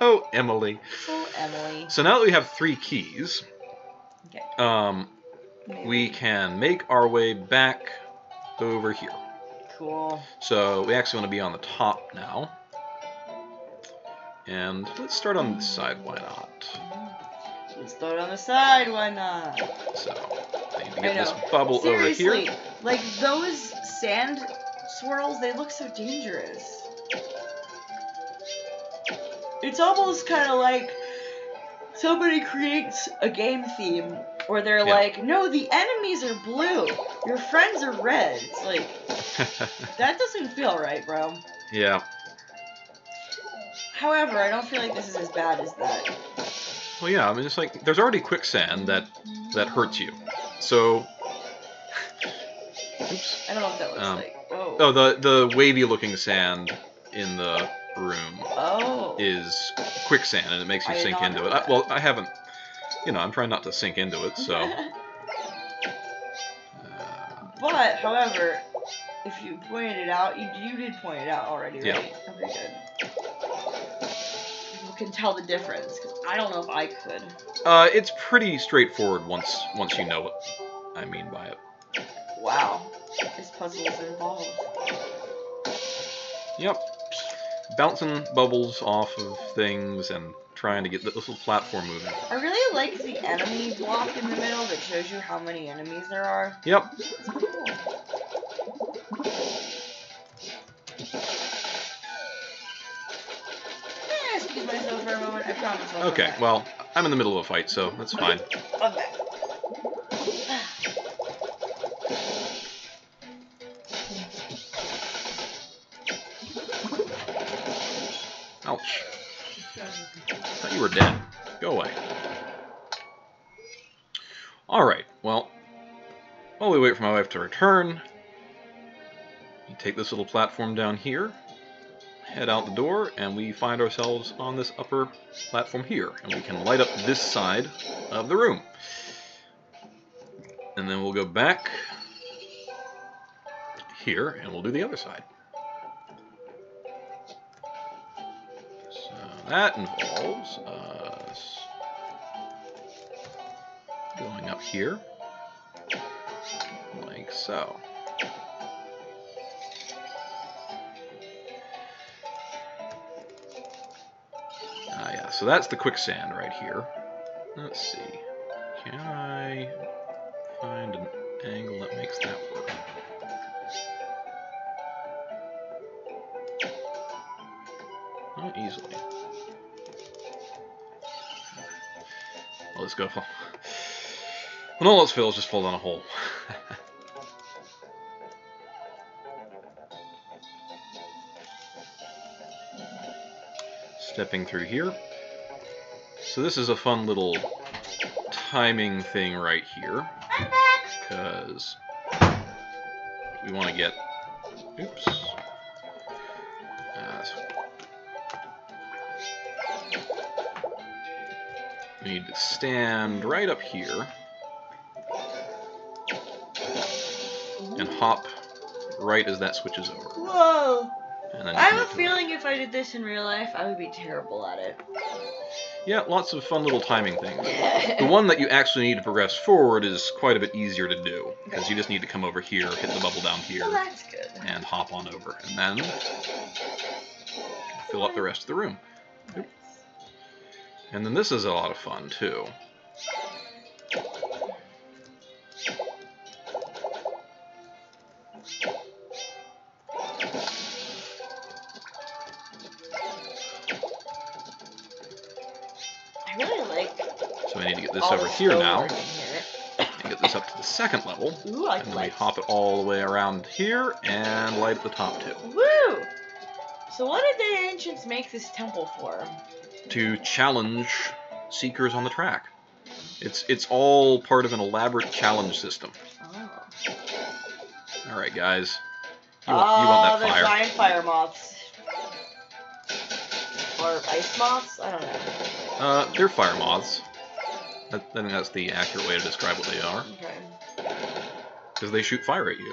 oh, Emilie. Oh, Emilie. So now that we have three keys, Okay. um, Maybe. we can make our way back over here. Cool. So we actually want to be on the top now. And let's start on this side, why not? Let's start on the side. Why not? So, I need to get this bubble Seriously, over here. like those sand swirls, they look so dangerous. It's almost kind of like somebody creates a game theme where they're Yeah. like, "No, the enemies are blue. Your friends are red." It's like (laughs) that doesn't feel right, bro. yeah. However, I don't feel like this is as bad as that. Well, yeah, I mean, it's like, there's already quicksand that, that hurts you. So, oops. I don't know what that looks Um, like. Whoa. Oh, the, the wavy looking sand in the room Oh. is quicksand and it makes you I sink into it. I, well, I haven't, you know, I'm trying not to sink into it, so. (laughs) Uh, But, however, if you pointed it out, you, you did point it out already, right? Yeah. Okay, good. People can tell the difference, 'cause I don't know if I could. uh, it's pretty straightforward once once you know what I mean by it. Wow. It's puzzles involved. Yep. Bouncing bubbles off of things and trying to get this little platform moving. I really like the enemy block in the middle that shows you how many enemies there are. Yep. It's cool. For a moment. I promise. I'll Okay, well, I'm in the middle of a fight, so that's fine. I'm back. Ouch. thought you were dead. Go away. Alright, well, while we wait for my wife to return, you take this little platform down here, head out the door, and we find ourselves on this upper platform here, and we can light up this side of the room. And then we'll go back here, and we'll do the other side. So that involves us going up here, like so. So that's the quicksand right here. Let's see. Can I find an angle that makes that work? Not easily. Well, let's go. fall- (laughs) When all else fails, just fall down a hole. (laughs) Stepping through here. So this is a fun little timing thing right here, because we want to get. Oops. Uh, we need to stand right up here and hop right as that switches over. Whoa. I have a feeling if I did this in real life, I would be terrible at it. Yeah, lots of fun little timing things. The one that you actually need to progress forward is quite a bit easier to do because you just need to come over here, hit the bubble down here, Well, that's good. and hop on over, and then fill up the rest of the room. And then this is a lot of fun too. Here now, in here. and get this up to the second level, Ooh, I and then we hop it all the way around here and light the top two. Woo! So what did the ancients make this temple for? to challenge seekers on the track. It's it's all part of an elaborate challenge system. Oh. All right, guys. You want, you want oh, that the fire? giant fire moths. Or ice moths? I don't know. Uh, they're fire moths. I think that's the accurate way to describe what they are, Okay. because they shoot fire at you.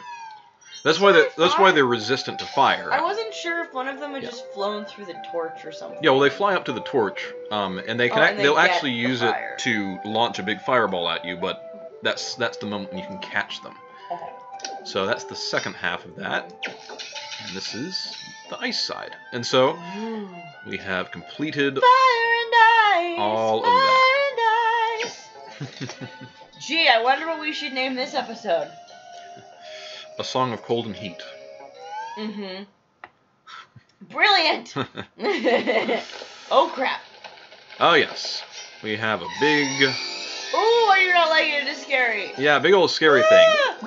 That's why they that's why they're resistant to fire. I wasn't sure if one of them had Yeah. just flown through the torch or something. Yeah, well, they fly up to the torch, um, and they can Oh, and they they'll actually the use fire. it to launch a big fireball at you, but that's that's the moment when you can catch them. Okay. So that's the second half of that, and this is the ice side. And so Ooh. we have completed Fire and ice. All of that. (laughs) Gee, I wonder what we should name this episode. a song of cold and heat. Mm-hmm. Brilliant. (laughs) oh crap. Oh yes, we have a big, Oh, are you not liking it? It's scary. yeah, big old scary thing. Ah!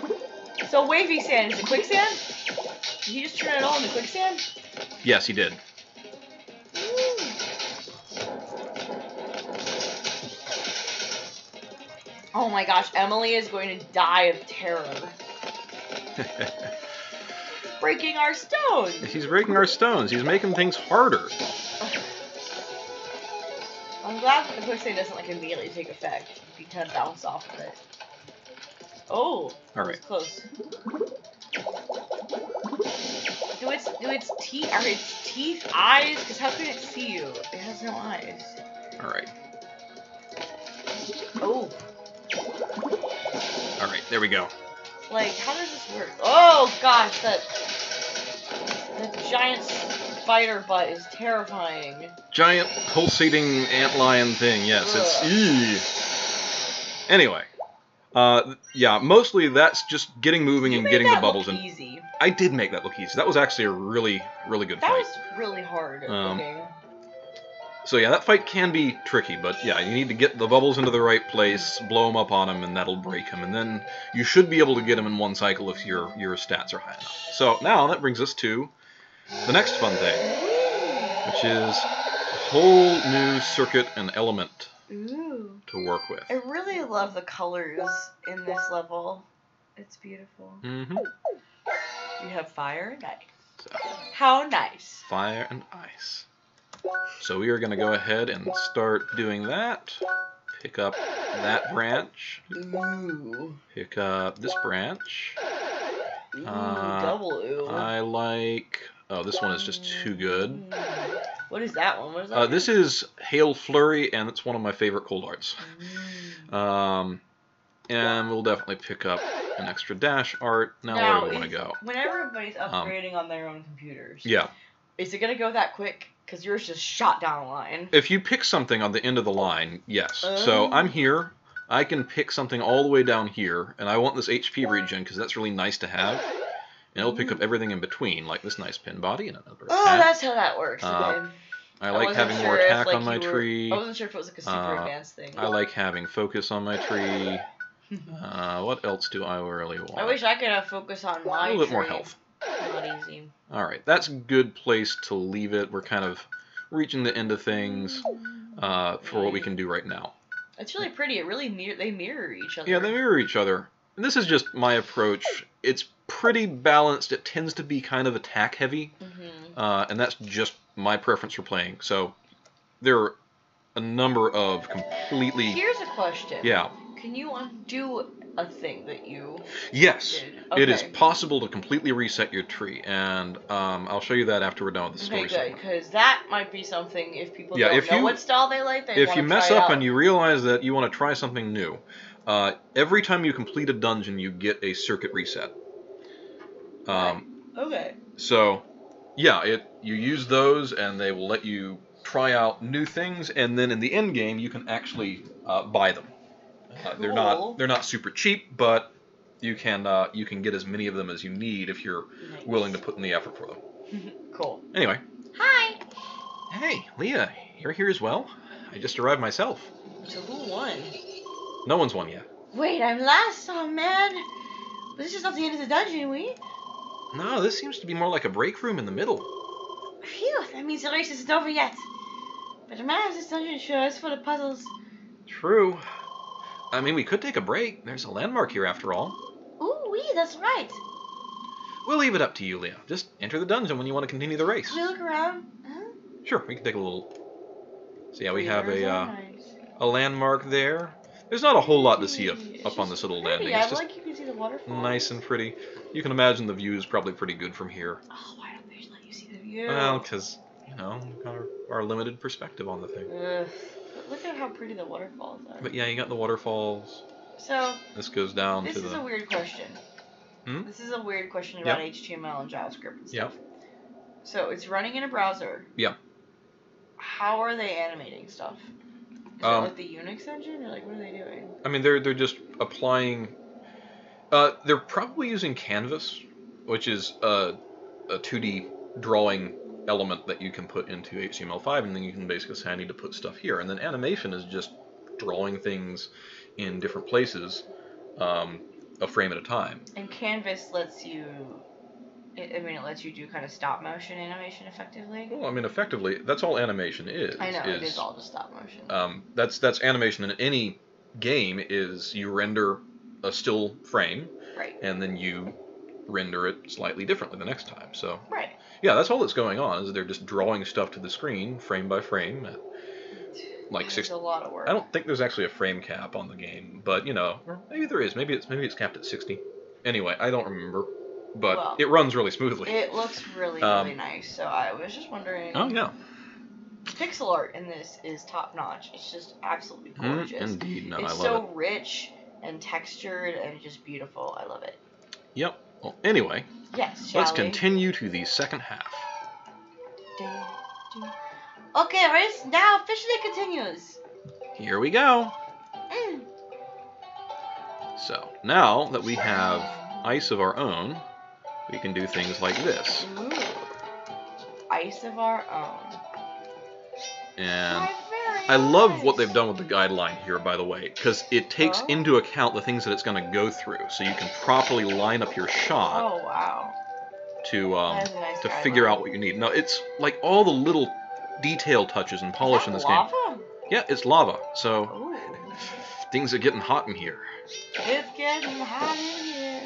So wavy sand is it quicksand? Did he just turn it all into quicksand? Yes, he did. Oh my gosh, Emilie is going to die of terror. (laughs) Breaking our stones. He's breaking our stones. He's making things harder. I'm glad that the quicksand doesn't like immediately take effect. Kind of bounce off of it. Oh, All right. Close. Do its do its teeth are its teeth eyes? Because how can it see you? It has no eyes. All right. Oh. There we go. Like, how does this work? Oh gosh, that that giant spider butt is terrifying. Giant pulsating antlion thing. Yes, it's. Ugh. Eee. Anyway, uh, yeah, mostly that's just getting moving You and getting the that bubbles in. easy. I did make that look easy. That was actually a really, really good That fight. was really hard Um, looking. So yeah, that fight can be tricky, but yeah, you need to get the bubbles into the right place, blow them up on him, and that'll break him. And then you should be able to get him in one cycle if your your stats are high enough. So now that brings us to the next fun thing, which is a whole new circuit and element Ooh. to work with. I really love the colors in this level. It's beautiful. hmm You have fire and ice. So, How nice. fire and ice. So we are going to go ahead and start doing that. Pick up that branch. Ooh. Pick up this branch. Ooh, Uh, double ooh. I like. Oh, this one is just too good. What is that one? What is that? Uh, this is Hail Flurry, and it's one of my favorite cold arts. Mm. Um, and we'll definitely pick up an extra dash art. Now, where do we want to go? When everybody's upgrading on their own computers, Um, Yeah, is it gonna go that quick? Because yours just shot down the line. if you pick something on the end of the line, yes. So Oh. I'm here. I can pick something all the way down here, and I want this HP regen because that's really nice to have. And it'll pick up everything in between, like this nice pin body and another Oh, attack. that's how that works. Uh. I like wasn't having more sure if, attack like, on my were- tree. I wasn't sure if it was like a super Uh, advanced thing. I like having focus on my tree. (laughs) Uh, what else do I really want? I wish I could have focus on my a little bit more health. Not easy. All right, that's a good place to leave it. We're kind of reaching the end of things uh, for what we can do right now. It's really pretty. It really mirror. They mirror each other. Yeah, they mirror each other. And this is just my approach. It's pretty balanced. It tends to be kind of attack heavy, hmm uh, and that's just my preference for playing. So there are a number of completely. Here's a question. Yeah. Can you undo a thing that you Yes. did? It is possible to completely reset your tree, and um, I'll show you that after we're done with the story Okay, good, because that might be something if people Yeah, don't if know you- what style they like, they If you mess up out. and you realize that you want to try something new, uh, every time you complete a dungeon, you get a circuit reset. Um, okay, so, yeah, it you use those, and they will let you try out new things, and then in the end game, you can actually uh, buy them. Uh, they're Cool. not they're not super cheap, but you can uh, you can get as many of them as you need if you're Nice. willing to put in the effort for them. (laughs) cool. Anyway, Hi. hey, Lea, you're here as well. I just arrived myself. So who won? No one's won yet. Wait, I'm last. Oh man. But this is not the end of the dungeon, we? No, this seems to be more like a break room in the middle. Phew, that means the race isn't over yet. But man, this dungeon sure is full of puzzles. True. I mean, we could take a break. There's a landmark here after all. Ooh, wee, that's right. We'll leave it up to you, Lea. Just enter the dungeon when you want to continue the race. Can we look around? Huh? Sure, we can take a little. So yeah, we have a uh, a landmark there. There's not a whole lot to see up, up on this little pretty. landing. I It's just like you can see the waterfall. nice and pretty. You can imagine the view is probably pretty good from here. Oh, why don't they let you see the view? Well, because you know our, our limited perspective on the thing. Ugh. Look at how pretty the waterfalls are. But yeah, you got the waterfalls. so This goes down this to is the. a weird question. Hmm? This is a weird question about HTML and JavaScript and Yep. stuff. So it's running in a browser. Yeah. How are they animating stuff? Is Um, like the Unix engine, or like what are they doing? I mean, they're they're just applying. Uh, they're probably using Canvas, which is a a 2D drawing element that you can put into HTML5, and then you can basically say I need to put stuff here, and then animation is just drawing things in different places, um, a frame at a time. And Canvas lets you. I I mean, it lets you do kind of stop motion animation effectively. Well, I mean, effectively, that's all animation is. I know it is, is all just stop motion. Um, that's that's animation in any game is you render a still frame right. and then you render it slightly differently the next time. So Right. Yeah, that's all that's going on is they're just drawing stuff to the screen frame by frame. Like It's six- a lot of work. I don't think there's actually a frame cap on the game, but you know, maybe there is. Maybe it's maybe it's capped at 60. Anyway, I don't remember, but Well, it runs really smoothly. It looks really, Um, really nice. So I was just wondering. oh yeah, Pixel art in this is top notch. It's just absolutely Mm, gorgeous. indeed. No, I it's love so it. rich and textured and just beautiful. I love it. Yep. Well, anyway, Yes, shall let's we? continue to the second half. Okay, race now officially continues. Here we go. Mm. So, now that we have ice of our own, we can do things like this. Ooh. Ice of our own. And I love what they've done with the guideline here, by the way, because it takes Oh. into account the things that it's going to go through, so you can properly line up your shot Oh wow. to um, That is a nice to guideline. figure out what you need. Now, it's like all the little detail touches and polish in this that game. Yeah, it's lava, so Ooh. things are getting hot in here. It's getting hot in here.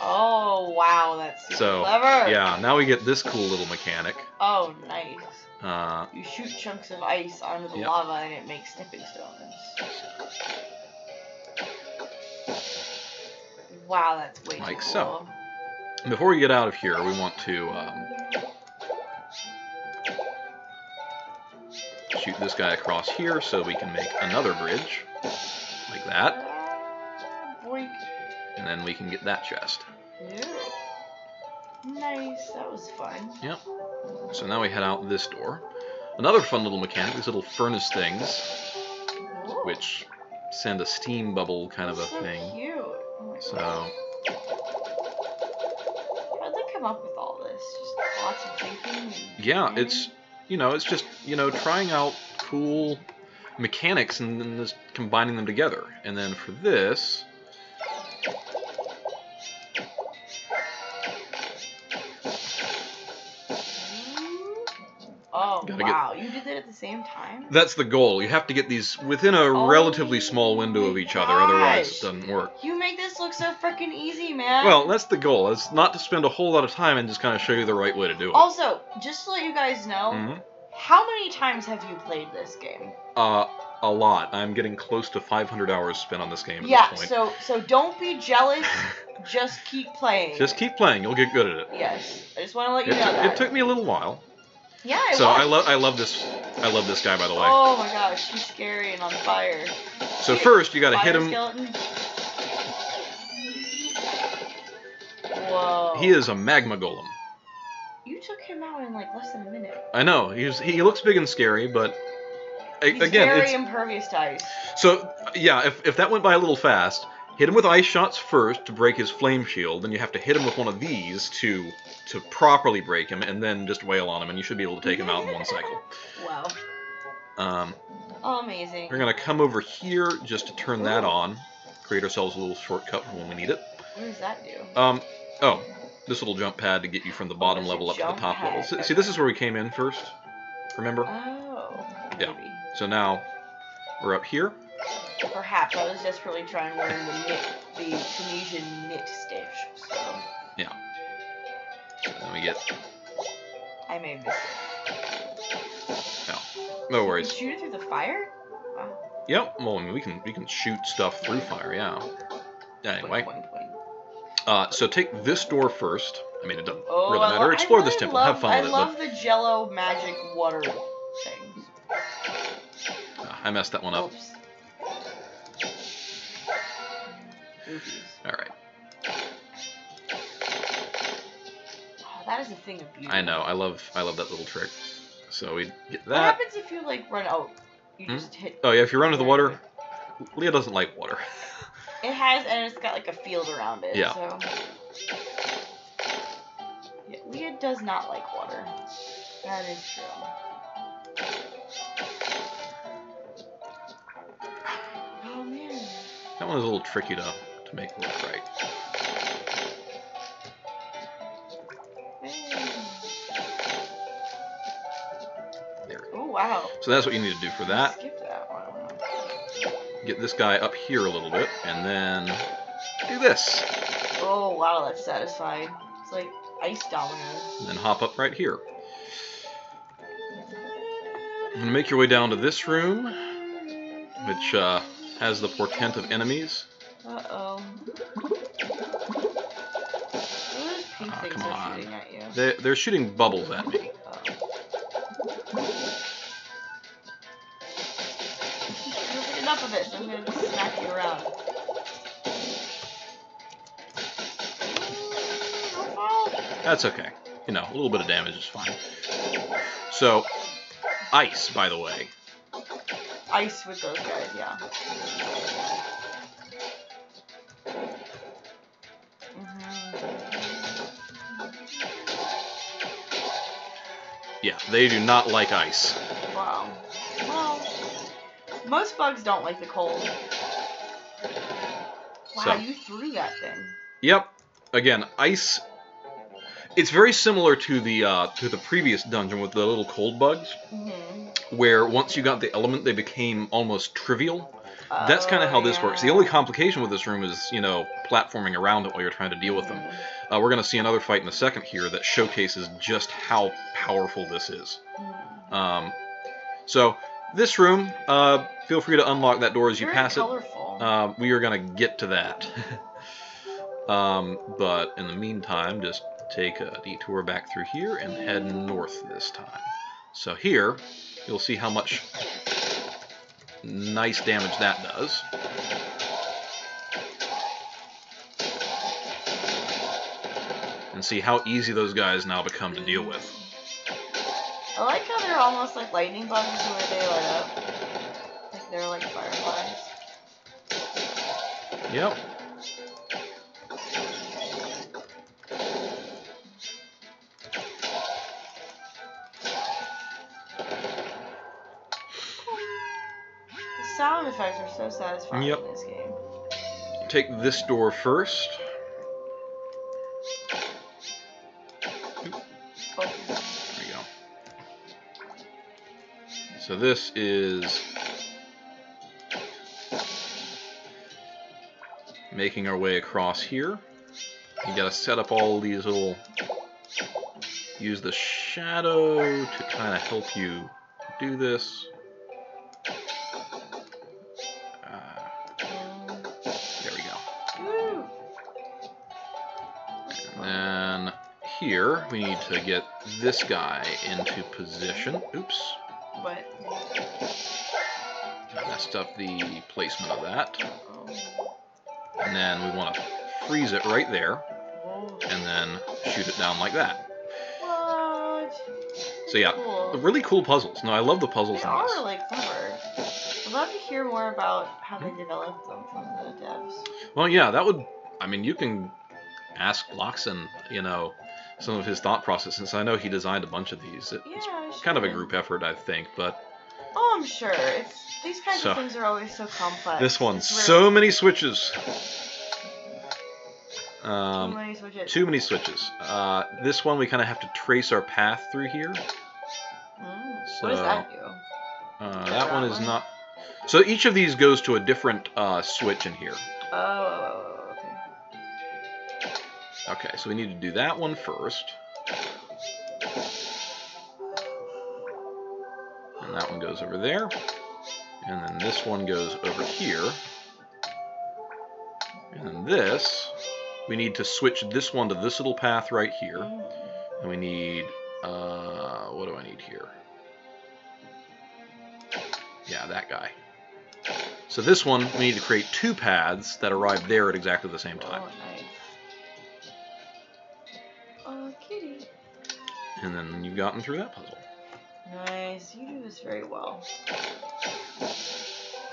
Oh wow, that's So, clever. Yeah, now we get this cool little mechanic. Oh nice. Uh, You shoot chunks of ice onto the Yep. lava and it makes stepping stones. Wow, that's way cool. Like too so. before we get out of here, we want to um, shoot this guy across here so we can make another bridge, like that, and then we can get that chest. Yeah. Nice. That was fun. So now we head out this door. Another fun little mechanic, these little furnace things, which send a steam bubble kind of a so thing. Cute. Oh So. How'd they come up with all this? Just lots of thinking. Yeah, planning? it's, you know, it's just, you know, trying out cool mechanics and then just combining them together. And then for this, Gotta get- wow! You did that at the same time. that's the goal. You have to get these within a Oh relatively small window of each other, otherwise it doesn't work. You make this look so freaking easy, man. Well, that's the goal. It's not to spend a whole lot of time and just kind of show you the right way to do it. also, just to let you guys know, Mhm. how many times have you played this game? Uh, a lot. I'm getting close to 500 hours spent on this game at yeah. this point. So so don't be jealous. just keep playing. Just keep playing. You'll get good at it. Yes. I just want to let you It, know that. it took me a little while. Yeah. So I love I love this I love this guy by the way. Oh my gosh, he's scary and on fire. so first you got to Fire hit him. Skeleton. Whoa. He is a magma golem. You took him out in like less than a minute. I know. He's he looks big and scary, but He's again, very it's impervious to ice. so yeah. If if that went by a little fast, hit him with ice shots first to break his flame shield. Then you have to hit him with one of these to to properly break him, and then just wail on him, and you should be able to take him out in one cycle. Wow. Um, Oh, amazing. we're gonna come over here just to turn that on. Create ourselves a little shortcut for when we need it. What does that do? Um, oh, this little jump pad to get you from the bottom there's a level up to the top level. pad. See, see, this is where we came in first. Remember? Oh. Yeah. So now we're up here. Perhaps I was desperately trying to learn the knit, the Tunisian knit stitch. So And then we get. I made this. No You worries. shoot it through the fire? Wow. Yep. Well, I mean, we can we can shoot stuff through fire. Yeah. Anyway, Boing, boing, boing. uh, so take this door first. I mean, it doesn't Oh, really matter. Explore I this temple. Love, Have fun I with it. love the Jello magic water things. Uh, I messed that one up. Oops. All right. Oh, that is a thing of beauty. I know. I love I love that little trick. So we get that. What happens if you like run out? You Hmm? just hit. Oh yeah, if you run into the water, Lea doesn't like water. (laughs) It has, and it's got like a field around it. Yeah. So. Yeah, Lea does not like water. That is true. Oh man. That one is a little tricky to to make work right. There. Oh wow. So that's what you need to do for that. Skip that one. Get this guy up here a little bit, and then do this, Oh wow, that's satisfying. It's like ice dominoes. and then hop up right here. And make your way down to this room, which uh, has the portent of enemies. Shooting at you. They, they're shooting bubbles at me. You don't get enough of it, I'm gonna smack you around. That's okay. You know, a little bit of damage is fine. So, ice, by the way. Ice with those guys, yeah. Yeah, they do not like ice. Wow. Well, most bugs don't like the cold. Wow, So- you threw that thing. Yep. Again, ice. It's very similar to the uh, to the previous dungeon with the little cold bugs, Mm-hmm. where once you got the element, they became almost trivial. That's kind of how this works. The only complication with this room is, you know, platforming around it while you're trying to deal with them. Uh, we're going to see another fight in a second here that showcases just how powerful this is. Um, so, this room, uh, feel free to unlock that door as you Very pass it. Uh, we are going to get to that. (laughs) um, but in the meantime, just take a detour back through here and head north this time. So here, you'll see how much nice damage that does. And see how easy those guys now become to deal with. I like how they're almost like lightning bugs where they light up. Like they're like fireflies. Yep. Effects are so satisfying Yep. in this game. Take this door first. Oh, There you go. So this is making our way across here. You gotta set up all these little use the shadow to kind of help you do this. Here we need to get this guy into position. Oops. But I messed up the placement of that. oh, And then we want to freeze it right there, and then shoot it down like that. what? So yeah, Cool. really cool puzzles. No, I love the puzzles They in are this. really clever. I'd love to hear more about how they hmm? developed them from the devs. Well, yeah, that would. I mean, you can ask Lachsen, you know, some of his thought process, since I know he designed a bunch of these. It- It's Yeah, kind of a group effort, I think, but Oh, I'm sure. It's these kinds So, of things are always so complex. this one, rare- so many switches. Too Um, many switches. too many switches. Uh, this one, we kind of have to trace our path through here. Mm. So, what does that do? Uh, that that one is one? not. So each of these goes to a different uh, switch in here. Oh, okay. So we need to do that one first. And that one goes over there. And then this one goes over here. And then this, we need to switch this one to this little path right here. And we need, uh, what do I need here? Yeah, that guy. So this one, we need to create two paths that arrive there at exactly the same time. And then you've gotten through that puzzle. Nice. You do this very well.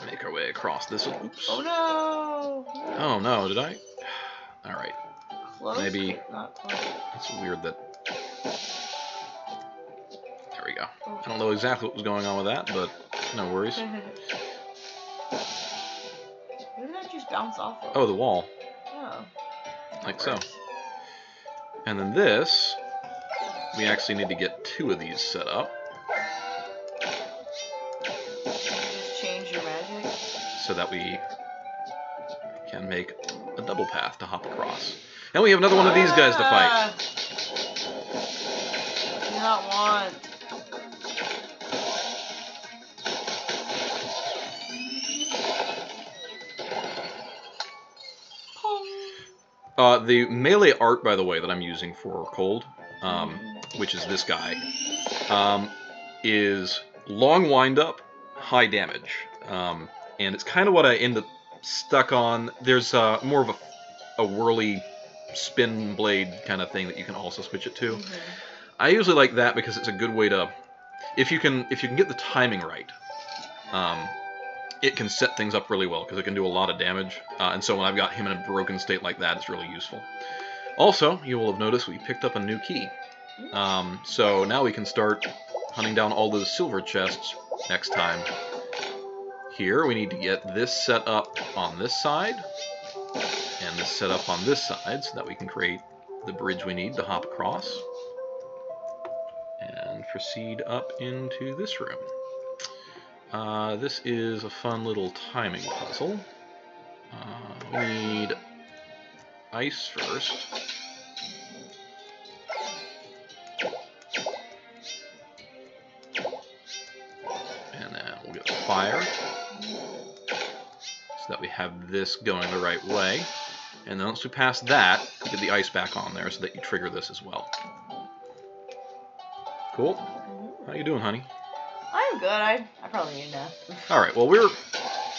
Make our way across this one. Oops. Oh no. Oh no, did I? Alright, Close. maybe- Not close. it's weird that... There we go. I don't know exactly what was going on with that, but no worries. (laughs) Where did that just bounce off of? Oh, the wall. Oh. Like so. And then this, we actually need to get two of these set up just change your magic. so that we can make a double path to hop across. And we have another one of these guys to fight. Ah! Do not want. Uh, the melee art, by the way, that I'm using for Cold, um, which is this guy, um, is long wind up, high damage. Um, and it's kind of what I end up stuck on. There's uh, more of a, a whirly spin blade kind of thing that you can also switch it to. Mhm. I usually like that because it's a good way to, if you can if you can get the timing right, um, it can set things up really well because it can do a lot of damage. Uh, and so when I've got him in a broken state like that, it's really useful. Also, you will have noticed we picked up a new key. Um, so now we can start hunting down all those silver chests next time. Here, we need to get this set up on this side, and this set up on this side, so that we can create the bridge we need to hop across. And proceed up into this room. Uh, this is a fun little timing puzzle. Uh, we need ice first. Fire. So that we have this going the right way. And then once we pass that, we get the ice back on there so that you trigger this as well. Cool. How you doing, honey? I'm good. I, I probably need enough. All right. Well, we're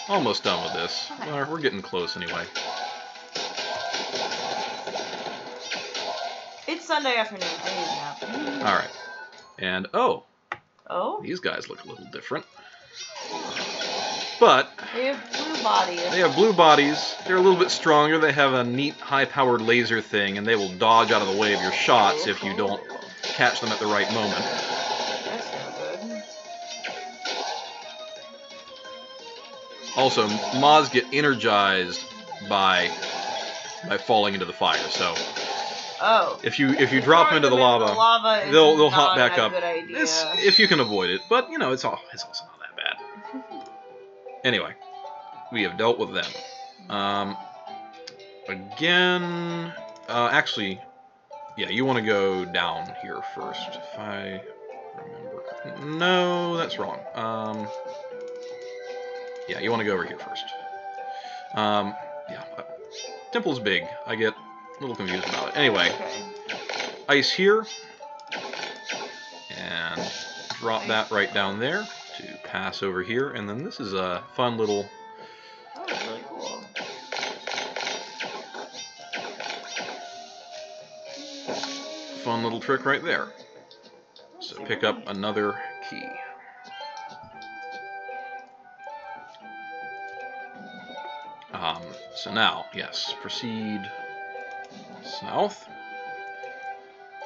almost done with this. Okay. We're, we're getting close anyway. It's Sunday afternoon. I need a nap. All right. And oh, Oh, these guys look a little different. But they have blue bodies. they have blue bodies. They're a little bit stronger. They have a neat, high-powered laser thing, and they will dodge out of the way of your shots if you don't catch them at the right moment. That's no good. Also, Moths get energized by by falling into the fire. So Oh. if you if you drop them into the lava, lava they'll they'll hop back up. If you can avoid it, but you know it's all it's also not that bad. Anyway, we have dealt with them. Um, again, uh, actually, yeah, you want to go down here first, if I remember. No, that's wrong. Um, yeah, you want to go over here first. Um, yeah, uh, temple's big. I get a little confused about it. Anyway, ice here, and drop that right down there to pass over here. And then this is a fun little That really cool. fun little trick right there. So pick up another key. Um, so now, yes, proceed south.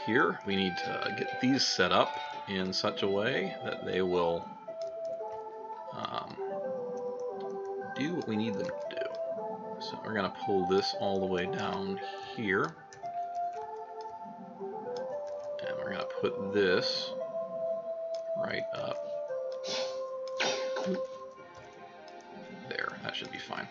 Here, we need to get these set up in such a way that they will um, do what we need them to do. So we're going to pull this all the way down here. And we're going to put this right up. There, that should be fine.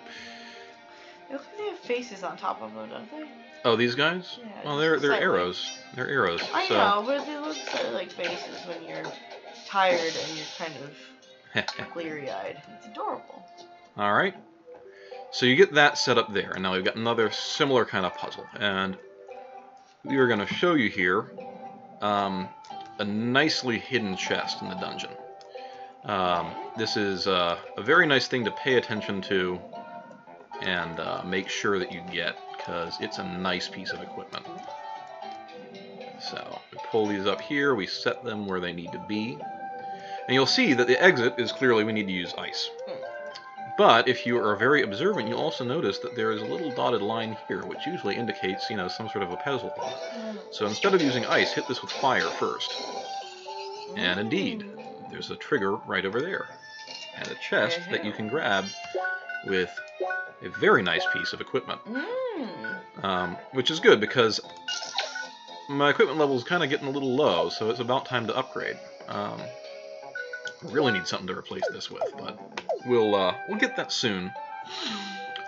They look like they have faces on top of them, don't they? Oh, these guys? Yeah, Well, they're they're arrows. They're arrows. I so. know, but they look like faces when you're tired and you're kind of (laughs) bleary-eyed. It's adorable. All right. So you get that set up there, and now we've got another similar kind of puzzle, and we are going to show you here um, a nicely hidden chest in the dungeon. Um, this is uh, a very nice thing to pay attention to and uh, make sure that you get, because it's a nice piece of equipment. So we pull these up here, we set them where they need to be, and you'll see that the exit is clearly we need to use ice. But if you are very observant, you'll also notice that there is a little dotted line here, which usually indicates, you know, some sort of a puzzle. So instead of using ice, hit this with fire first. And indeed, there's a trigger right over there. And a chest that you can grab with a very nice piece of equipment. Um, which is good because my equipment level is kind of getting a little low, so it's about time to upgrade. Um, really need something to replace this with, but we'll uh, we'll get that soon.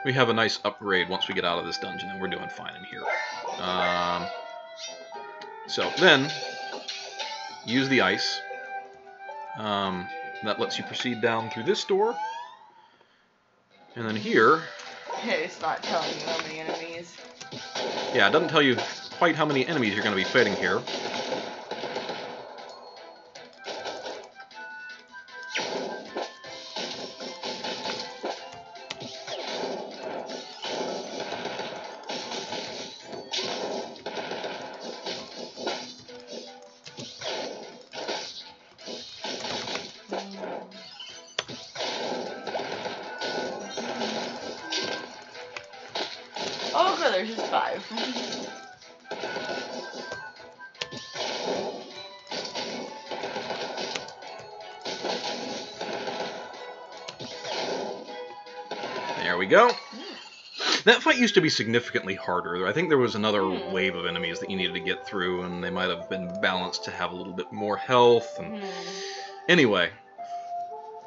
We have a nice upgrade once we get out of this dungeon, and we're doing fine in here. Um, so then, use the ice. Um, that lets you proceed down through this door. And then here, It's not telling you how many enemies. yeah, it doesn't tell you quite how many enemies you're going to be fighting here. Fight used to be significantly harder. I think there was another Hmm. wave of enemies that you needed to get through, and they might have been balanced to have a little bit more health. And Hmm. anyway,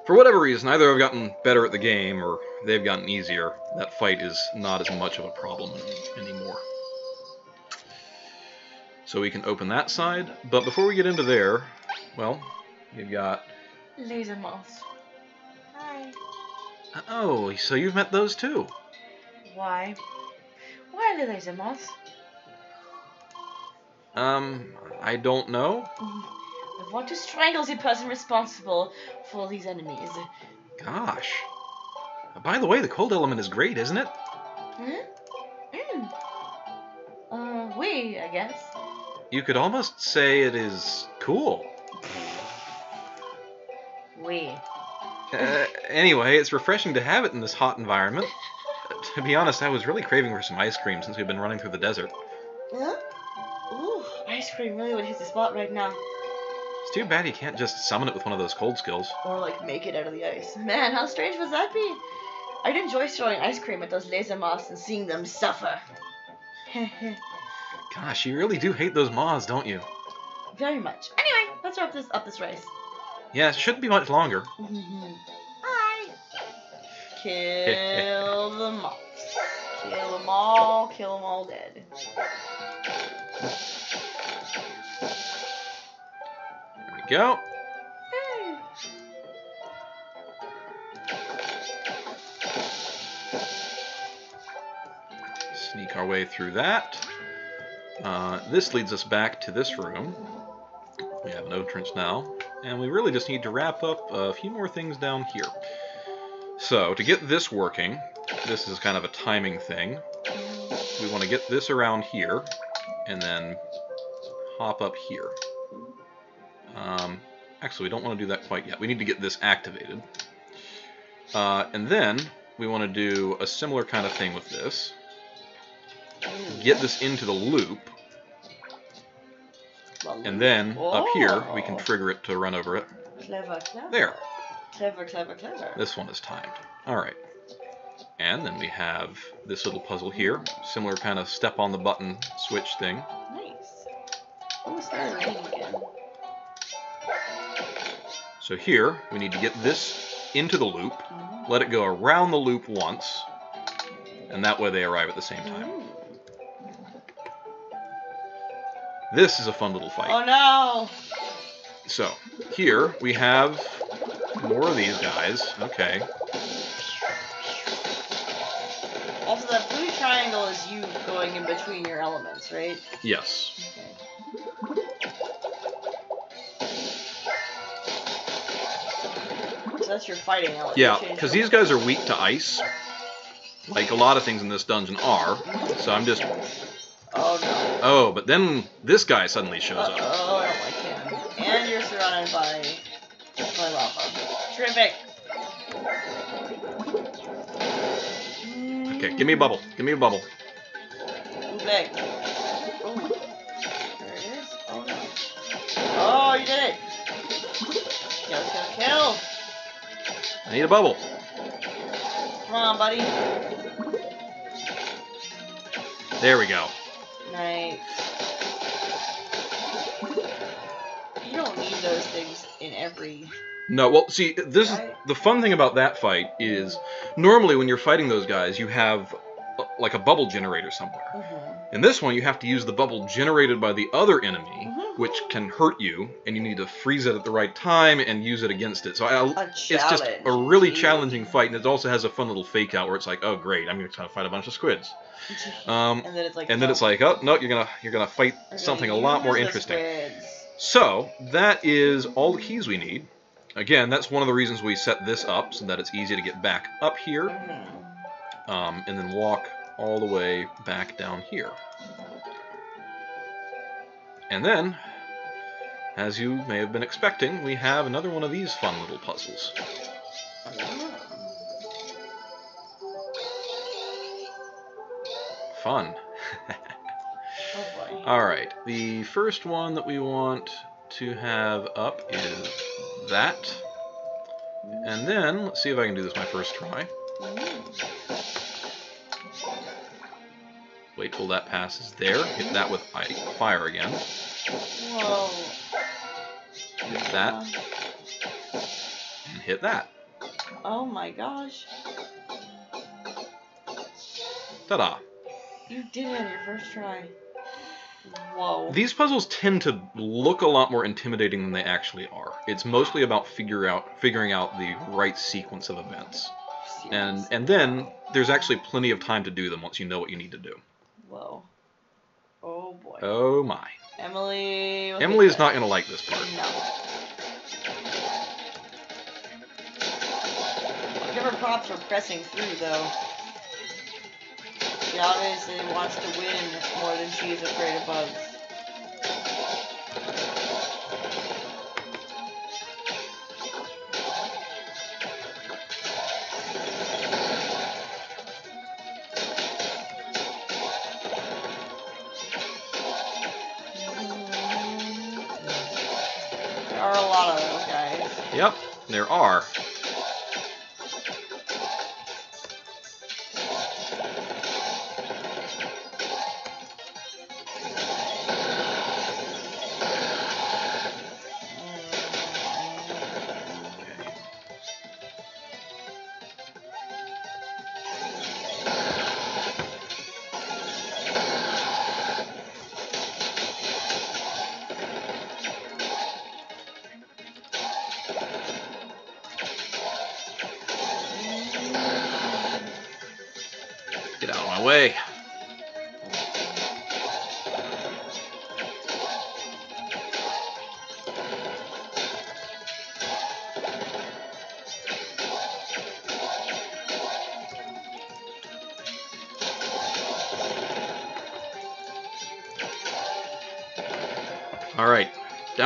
for whatever reason, either I've gotten better at the game or they've gotten easier. That fight is not as much of a problem anymore. So we can open that side, but before we get into there, well, we've got. Laser moths. Hi. Oh, so you've met those too? Why? Why are the laser moths? Um, I don't know. I want to strangle the person responsible for these enemies. Gosh. By the way, the cold element is great, isn't it? Huh? Mm. Uh, we, I guess. You could almost say it is cool. We. Uh, anyway, it's refreshing to have it in this hot environment. (laughs) To be honest, I was really craving for some ice cream since we've been running through the desert. Huh? Ooh, ice cream really would hit the spot right now. It's too bad you can't just summon it with one of those cold skills. Or like make it out of the ice. Man, how strange would that be? I'd enjoy throwing ice cream at those laser moths and seeing them suffer. (laughs) Gosh, you really do hate those moths, don't you? Very much. Anyway, let's wrap this up this race. Yeah, it shouldn't be much longer. (laughs) Hi. Kill (laughs) the moths. Kill them all. Kill them all dead. There we go. Sneak our way through that. Uh, this leads us back to this room. We have an entrance now, and we really just need to wrap up a few more things down here. So, to get this working, this is kind of a timing thing. We want to get this around here, and then hop up here. Um, actually, we don't want to do that quite yet. We need to get this activated. Uh, and then we want to do a similar kind of thing with this. Get this into the loop, and then up here we can Oh. trigger it to run over it. Clever, clever. There. Clever, clever, clever. This one is timed. Alright. And then we have this little puzzle here. Similar kind of step on the button switch thing. Nice. It's not ringing again. So here, we need to get this into the loop, Mhm. let it go around the loop once, and that way they arrive at the same time. Mm. This is a fun little fight. Oh no! So, here we have more of these guys. Okay. Is you going in between your elements, right? Yes. Okay. So that's your fighting element. Yeah, because these guys are weak to ice. Like a lot of things in this dungeon are. So I'm just... Oh no. Oh, but then this guy suddenly shows Uh up. oh, I don't like him. And you're surrounded by by lava. Terrific. Okay, give me a bubble. Give me a bubble. Ooh, big. Ooh. There it is. Oh no. Oh, you did it. Kill, kill, kill. I need a bubble. Come on, buddy. There we go. Nice. You don't need those things in every. No, well, see, this is the fun thing about that fight is normally when you're fighting those guys, you have uh, like a bubble generator somewhere. Mm-hmm. In this one, you have to use the bubble generated by the other enemy, Mhm. which can hurt you, and you need to freeze it at the right time and use it against it. So I, it's just a really Ooh. challenging fight, and it also has a fun little fake out where it's like, oh great, I'm going to try to fight a bunch of squids. (laughs) Um, and then it's like. and then it's like, oh no, you're gonna you're gonna fight something a lot more interesting. So that is all the keys we need. Again, that's one of the reasons we set this up so that it's easy to get back up here, Mm-hmm. um, and then walk all the way back down here. And then, as you may have been expecting, we have another one of these fun little puzzles. fun. Oh. Alright, the first one that we want to have up is that. And then, let's see if I can do this my first try. Mm-hmm. Wait till that passes there. Hit that with fire again. Whoa. Hit that, and hit that. Oh my gosh. Ta-da! You did it on your first try. Whoa. These puzzles tend to look a lot more intimidating than they actually are. It's mostly about figure out figuring out the right sequence of events. And and then there's actually plenty of time to do them once you know what you need to do. Whoa. Oh boy. Oh my. Emilie. Emilie is not going to like this part. No. I'll give her props for pressing through, though. She obviously wants to win more than she is afraid of bugs. Yep, there are.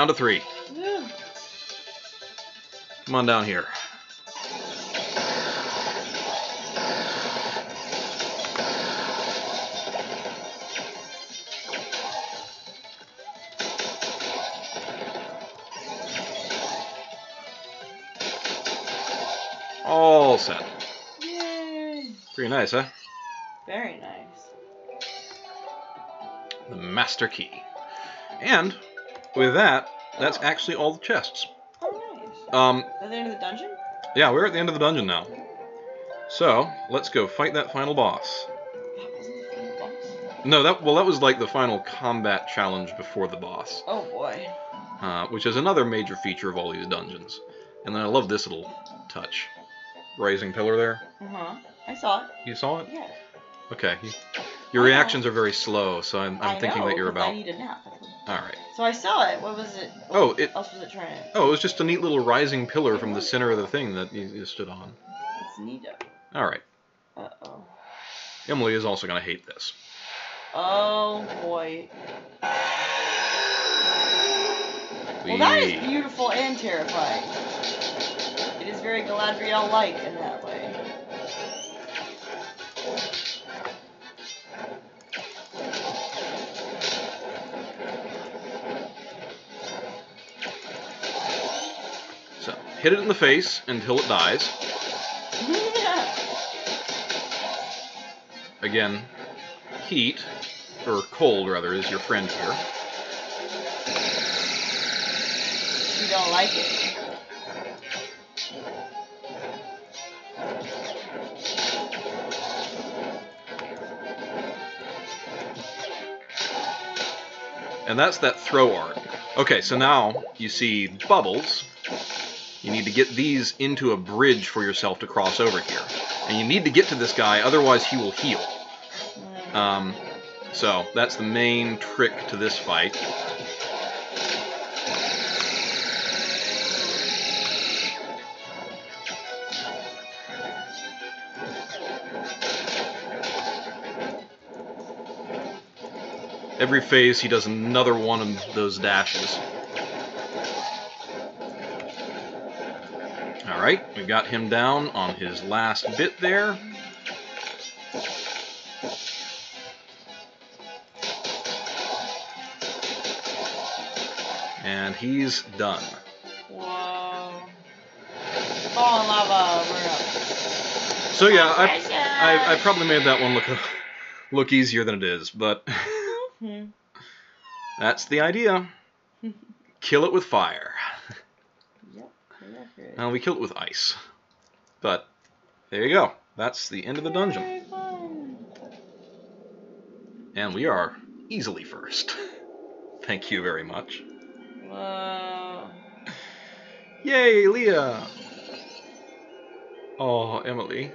Down to three. Whew. Come on down here. All set. Yay! Pretty nice, huh? Very nice. The master key. And with that, that's actually all the chests. Oh, nice. Um, At the end of the dungeon? yeah, we're at the end of the dungeon now. So let's go fight that final boss. That wasn't the final boss. No, that well, that was like the final combat challenge before the boss, Oh boy. uh, which is another major feature of all these dungeons. And then I love this little touch, rising pillar there. Uh huh. I saw it. You saw it? Yeah. Okay. You, your I know. reactions are very slow, so I'm, I'm thinking know, that you're 'cause I about. need a nap. All right. So I saw it. What was it? What Oh, it. else was it trying to? Oh, it was just a neat little rising pillar from the center of the thing that you, you stood on. It's Nito. All right. Uh oh. Emilie is also going to hate this. Oh boy. Well, that is beautiful and terrifying. It is very Galadriel-like hit it in the face until it dies. (laughs) Again, heat, or cold rather, is your friend here. you don't like it. And that's that throw art. Okay, so now you see bubbles. You need to get these into a bridge for yourself to cross over here. And you need to get to this guy, otherwise he will heal. Um, so that's the main trick to this fight. Every phase he does another one of those dashes. Alright, we got him down on his last bit there. And he's done. Whoa. Fall in lava. So yeah, I, I, I, probably made that one look look easier than it is, but mm-hmm. (laughs) that's the idea. Kill it with fire. Well, we killed it with ice. But there you go. That's the end of the dungeon. And we are easily first. (laughs) Thank you very much. Yay, Lea! Oh, Emilie.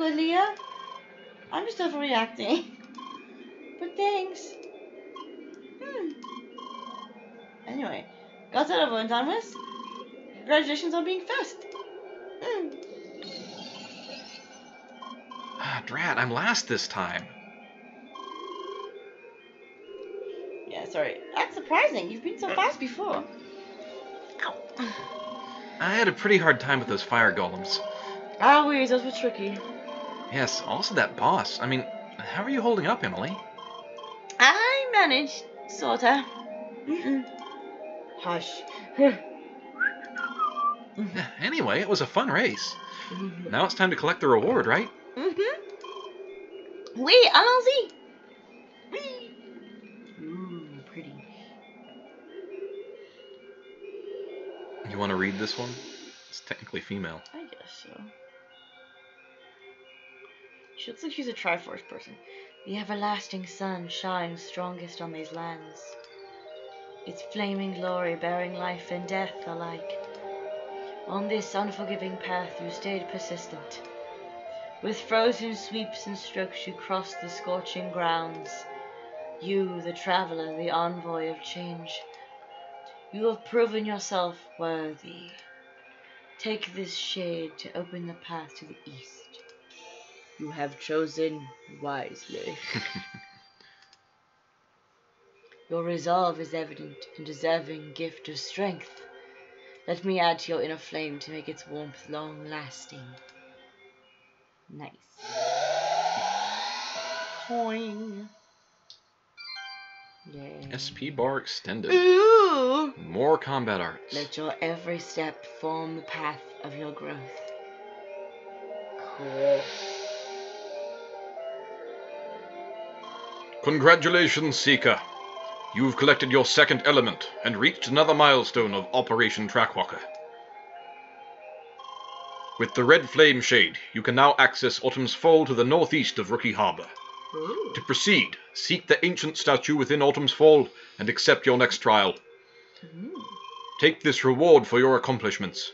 Good, Lea. I'm just overreacting. (laughs) But thanks. Hmm. Anyway, got that over and done with. Congratulations on being first. Hmm. Ah, drat, I'm last this time. Yeah, sorry. That's surprising. You've been so fast before. Ow. I had a pretty hard time with those fire golems. Ah, weird. Those were tricky. Yes, also that boss. I mean, how are you holding up, Emilie? I managed, sorta. Mm-mm. Hush. (laughs) Anyway, it was a fun race. Now it's time to collect the reward, right? Mm-hmm. Wait, allons-y. Whee. Ooh, pretty. You want to read this one? It's technically female. I guess so. She looks like she's a Triforce person. The everlasting sun shines strongest on these lands. Its flaming glory bearing life and death alike. On this unforgiving path you stayed persistent. With frozen sweeps and strokes you crossed the scorching grounds. You, the traveler, the envoy of change. You have proven yourself worthy. Take this shade to open the path to the east. You have chosen wisely. (laughs) Your resolve is evident and deserving gift of strength. Let me add to your inner flame to make its warmth long lasting. Nice. Coin. Yay. SP bar extended. Ooh! More combat arts. Let your every step form the path of your growth. Cool. Congratulations, Seeker. You've collected your second element and reached another milestone of Operation Trackwalker. With the red flame shade, you can now access Autumn's Fall to the northeast of Rookie Harbor. Ooh. To proceed, seek the ancient statue within Autumn's Fall and accept your next trial. Ooh. Take this reward for your accomplishments.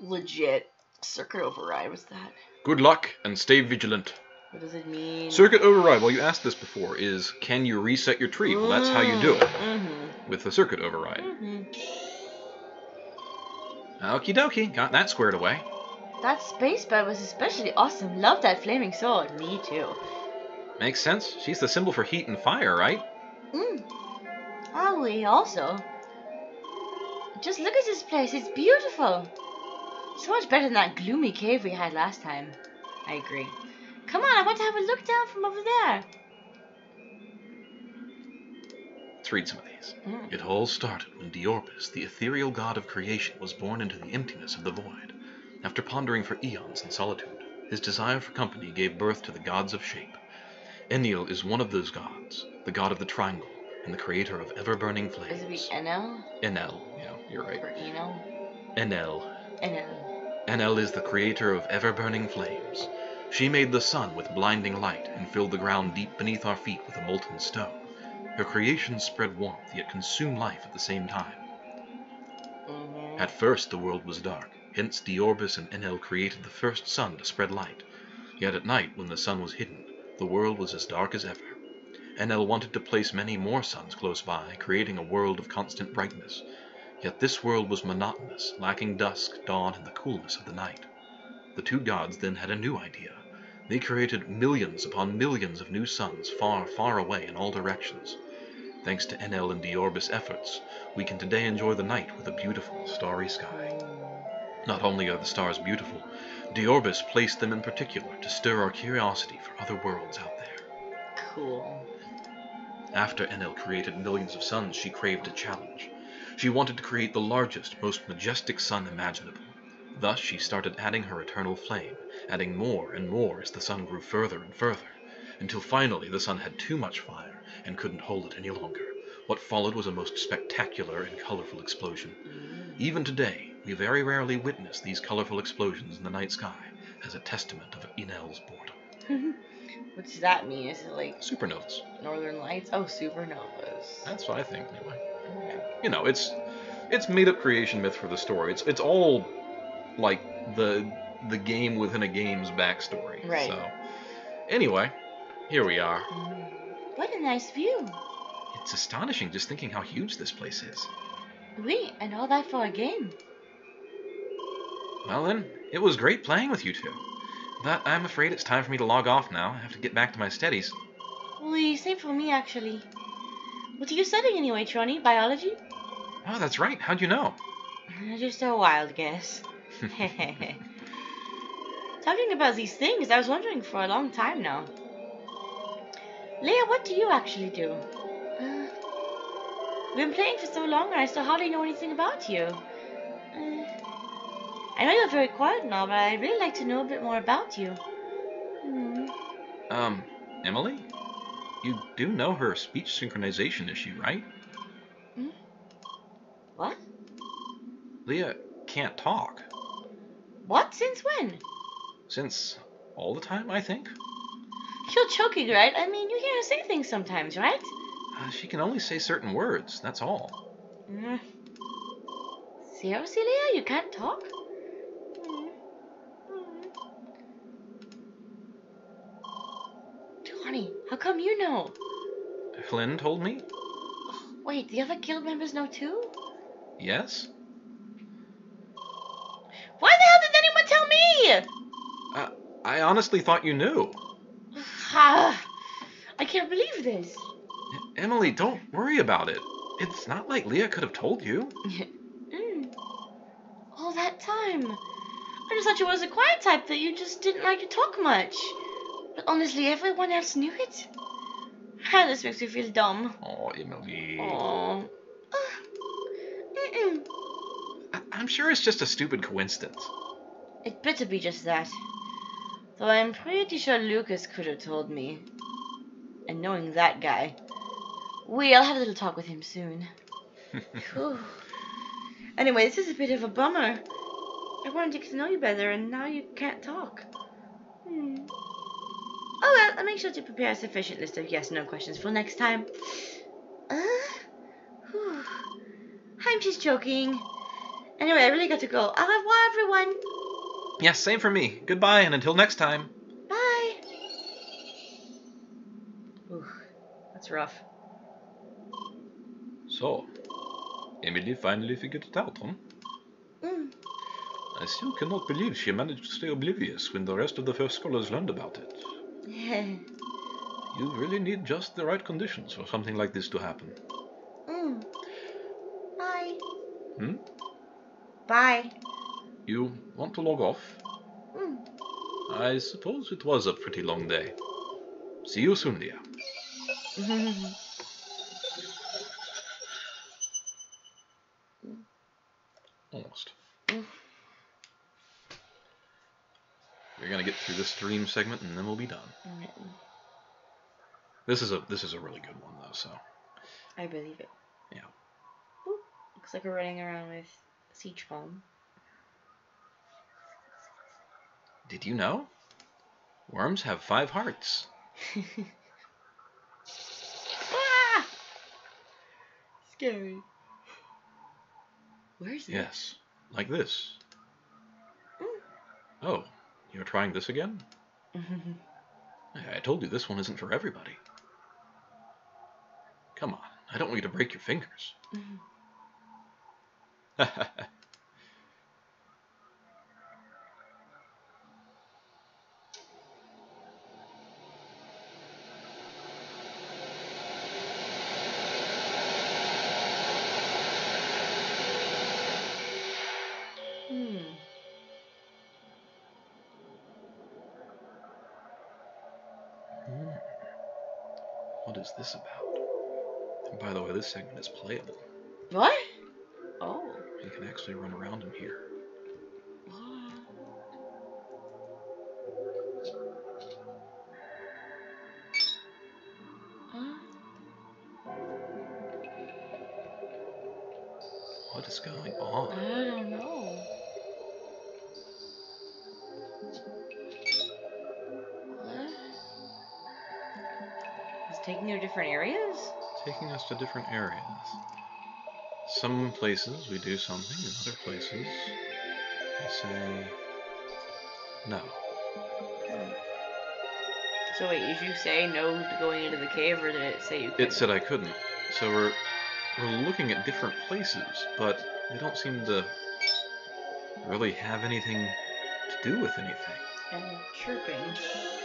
Legit. Circuit override was that? Good luck and stay vigilant. What does it mean? Circuit override, well, you asked this before, is can you reset your tree? Well, that's how you do it Mm-hmm. with the circuit override. Mm-hmm. Okie dokie, got that squared away. That space bed was especially awesome. Love that flaming sword. Me too. Makes sense. She's the symbol for heat and fire, right? Mm. Owie also. Just look at this place. It's beautiful. So much better than that gloomy cave we had last time. I agree. Come on, I want to have a look down from over there. Let's read some of these. Mm. It all started when Diorpus, the ethereal god of creation, was born into the emptiness of the void. After pondering for eons in solitude, his desire for company gave birth to the gods of shape. Enlil is one of those gods, the god of the triangle, and the creator of ever-burning flames. Is it. Enel Enel, yeah, you're right. or Eno? Enel. Enel. Enel is the creator of ever-burning flames. She made the sun with blinding light and filled the ground deep beneath our feet with a molten stone. Her creations spread warmth yet consumed life at the same time. Mhm. At first the world was dark, hence Diorbus and Enel created the first sun to spread light. Yet at night, when the sun was hidden, the world was as dark as ever. Enel wanted to place many more suns close by, creating a world of constant brightness. Yet this world was monotonous, lacking dusk, dawn, and the coolness of the night. The two gods then had a new idea. They created millions upon millions of new suns far, far away in all directions. Thanks to Enel and Diorbis' efforts, we can today enjoy the night with a beautiful starry sky. Not only are the stars beautiful, Diorbis placed them in particular to stir our curiosity for other worlds out there. Cool. After Enel created millions of suns, she craved a challenge. She wanted to create the largest, most majestic sun imaginable. Thus she started adding her eternal flame, adding more and more as the sun grew further and further, until finally the sun had too much fire and couldn't hold it any longer. What followed was a most spectacular and colorful explosion. Even today, we very rarely witness these colorful explosions in the night sky as a testament of Enel's boredom. (laughs) What does that mean? Is it like Supernovas. northern lights? Oh, supernovas. That's what I think, anyway. Okay. you know, it's it's made up creation myth for the story. It's it's all like the the game within a game's backstory. Right. So anyway, here we are. Mm. What a nice view. It's astonishing just thinking how huge this place is. We and all that for a game. Well then, it was great playing with you two. But I'm afraid it's time for me to log off now. I have to get back to my studies. We same for me actually. What are you studying anyway, Tronny? Biology? Oh, that's right. How'd you know? Uh, Just a wild guess. (laughs) Talking about these things, I was wondering for a long time now. Lea, what do you actually do? Uh, we've been playing for so long and I still hardly know anything about you. Uh, I know you're very quiet now, but I'd really like to know a bit more about you. Hmm. Um, Emilie? You do know her speech synchronization issue, right? What? Lea can't talk. What? Since when? Since all the time, I think. You're choking, right? I mean, you hear her say things sometimes, right? Uh, she can only say certain words, that's all. Mm. Seriously, Lea? You can't talk? Mm. Mm. How come you know? Flynn told me? Wait, the other guild members know too? Yes? Why the hell did I honestly thought you knew. Ah, I can't believe this. Emilie, don't worry about it. It's not like Lea could have told you. (laughs) Mm. All that time. I just thought you was a quiet type that you just didn't like to talk much. But honestly, everyone else knew it. Ah, this makes me feel dumb. Oh, Emilie. Mm-mm. I- I'm sure it's just a stupid coincidence. It better be just that. Though I'm pretty sure Lukas could have told me. And knowing that guy, we'll have a little talk with him soon. (laughs) Anyway, this is a bit of a bummer. I wanted to get to know you better, and now you can't talk. Hmm. Oh well, I'll make sure to prepare a sufficient list of yes/no questions for next time. Uh, whew. I'm just joking. Anyway, I really got to go. Au revoir, everyone. Yes, same for me. Goodbye, and until next time. Bye. Ooh, that's rough. So, Emilie finally figured it out, huh? Mm. I still cannot believe she managed to stay oblivious when the rest of the first scholars learned about it. (laughs) You really need just the right conditions for something like this to happen. mm. Bye. Hmm? Bye. You want to log off? Mm. I suppose it was a pretty long day. See you soon, dear. (laughs) Almost. Mm. We're gonna get through this dream segment and then we'll be done. This is a this is a really good one though, so I believe it. Yeah. Ooh, looks like we're running around with siege foam. Did you know? Worms have five hearts. (laughs) ah! Scary. Where is it? Yes. Like this. Mm. Oh, you're trying this again? (laughs) I told you this one isn't for everybody. Come on, I don't want you to break your fingers. (laughs) this segment is playable. What? Oh. You can actually run around in here. To different areas. Some places we do something, in other places we say no. So wait, did you say no to going into the cave, or did it say you? It couldn't? It said I couldn't. So we're we're looking at different places, but they don't seem to really have anything to do with anything. And chirping.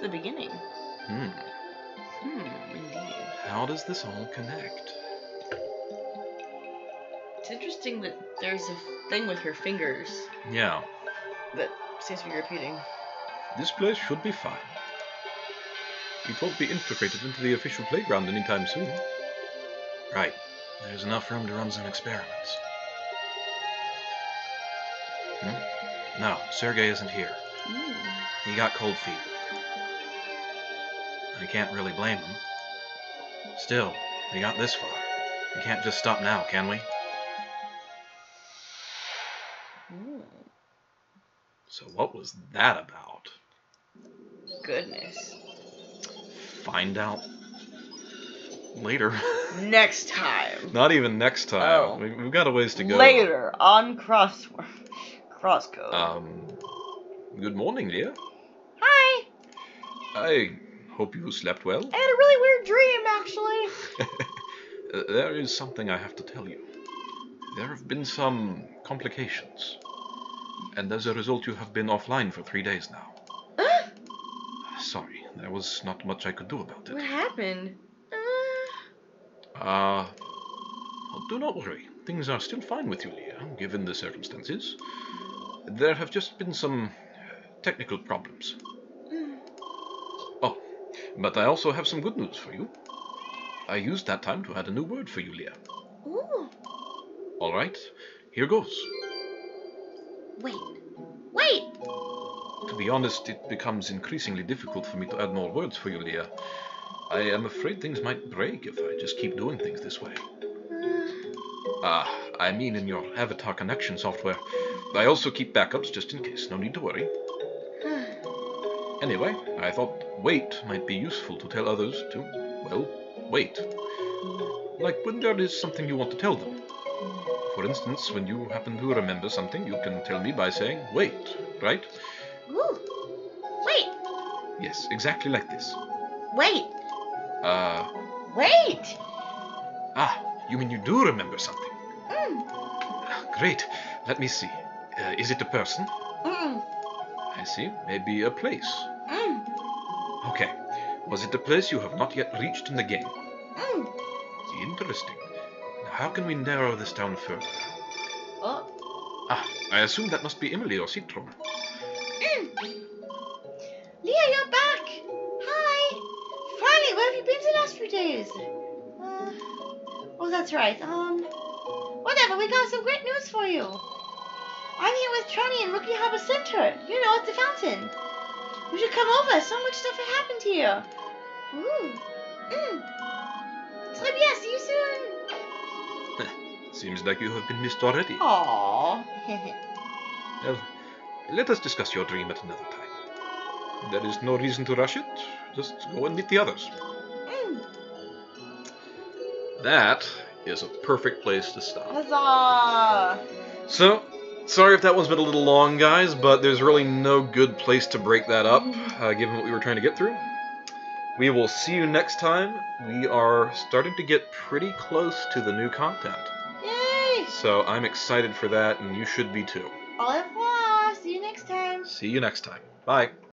The beginning. Hmm. Hmm, indeed. How does this all connect? It's interesting that there's a thing with her fingers Yeah. that seems to be repeating. This place should be fine. It won't be integrated into the official playground anytime soon. Right. There's enough room to run some experiments. Hmm? No, Sergey isn't here. Mm. He got cold feet. I can't really blame them. Still, we got this far. We can't just stop now, can we? Mm. So what was that about? Goodness. Find out later. (laughs) Next time. Not even next time. Oh. We, we've got a ways to go. Later on crossword. Crosscode. Um. Good morning, Lea. Hi. I hope you slept well. I had a really weird dream, actually. (laughs) Uh, there is something I have to tell you. There have been some complications. And as a result, you have been offline for three days now. Sorry, there was not much I could do about it. what happened? Uh, Uh, well, do not worry. Things are still fine with you, Lea, given the circumstances. There have just been some technical problems. But I also have some good news for you. I used that time to add a new word for you, Lea. ooh. All right, here goes. Wait. Wait. To be honest, it becomes increasingly difficult for me to add more words for you, Lea. I am afraid things might break if I just keep doing things this way. Uh, Ah, I mean in your avatar connection software. I also keep backups just in case, no need to worry. Anyway, I thought wait might be useful to tell others to, well, wait. Like when there is something you want to tell them. For instance, when you happen to remember something, you can tell me by saying wait, right? ooh. Wait. Yes, exactly like this. Wait. Uh, Wait. ah, you mean you do remember something? Mm. Great, let me see. Uh, is it a person? See, maybe a place. Mm. Okay, was it a place you have not yet reached in the game? Mm. Interesting. Now, how can we narrow this down further? Oh. Ah, I assume that must be Emilie or C'tron. Mm. Lea, you're back. Hi. Finally, where have you been the last few days? Uh, oh, that's right. Um, whatever. We got some great news for you. I'm here with Trony and Rookie Harbor Center. You know, at the fountain. You should come over. So much stuff has happened here. Ooh. Mm. Très bien. See you soon. (laughs) Seems like you have been missed already. Aww. (laughs) Well, let us discuss your dream at another time. There is no reason to rush it. Just go and meet the others. mm. That is a perfect place to stop. Huzzah. So, Sorry if that one's been a little long, guys, but there's really no good place to break that up, uh, given what we were trying to get through. We will see you next time. We are starting to get pretty close to the new content. Yay! So I'm excited for that, and you should be too. Au revoir. See you next time. See you next time. Bye.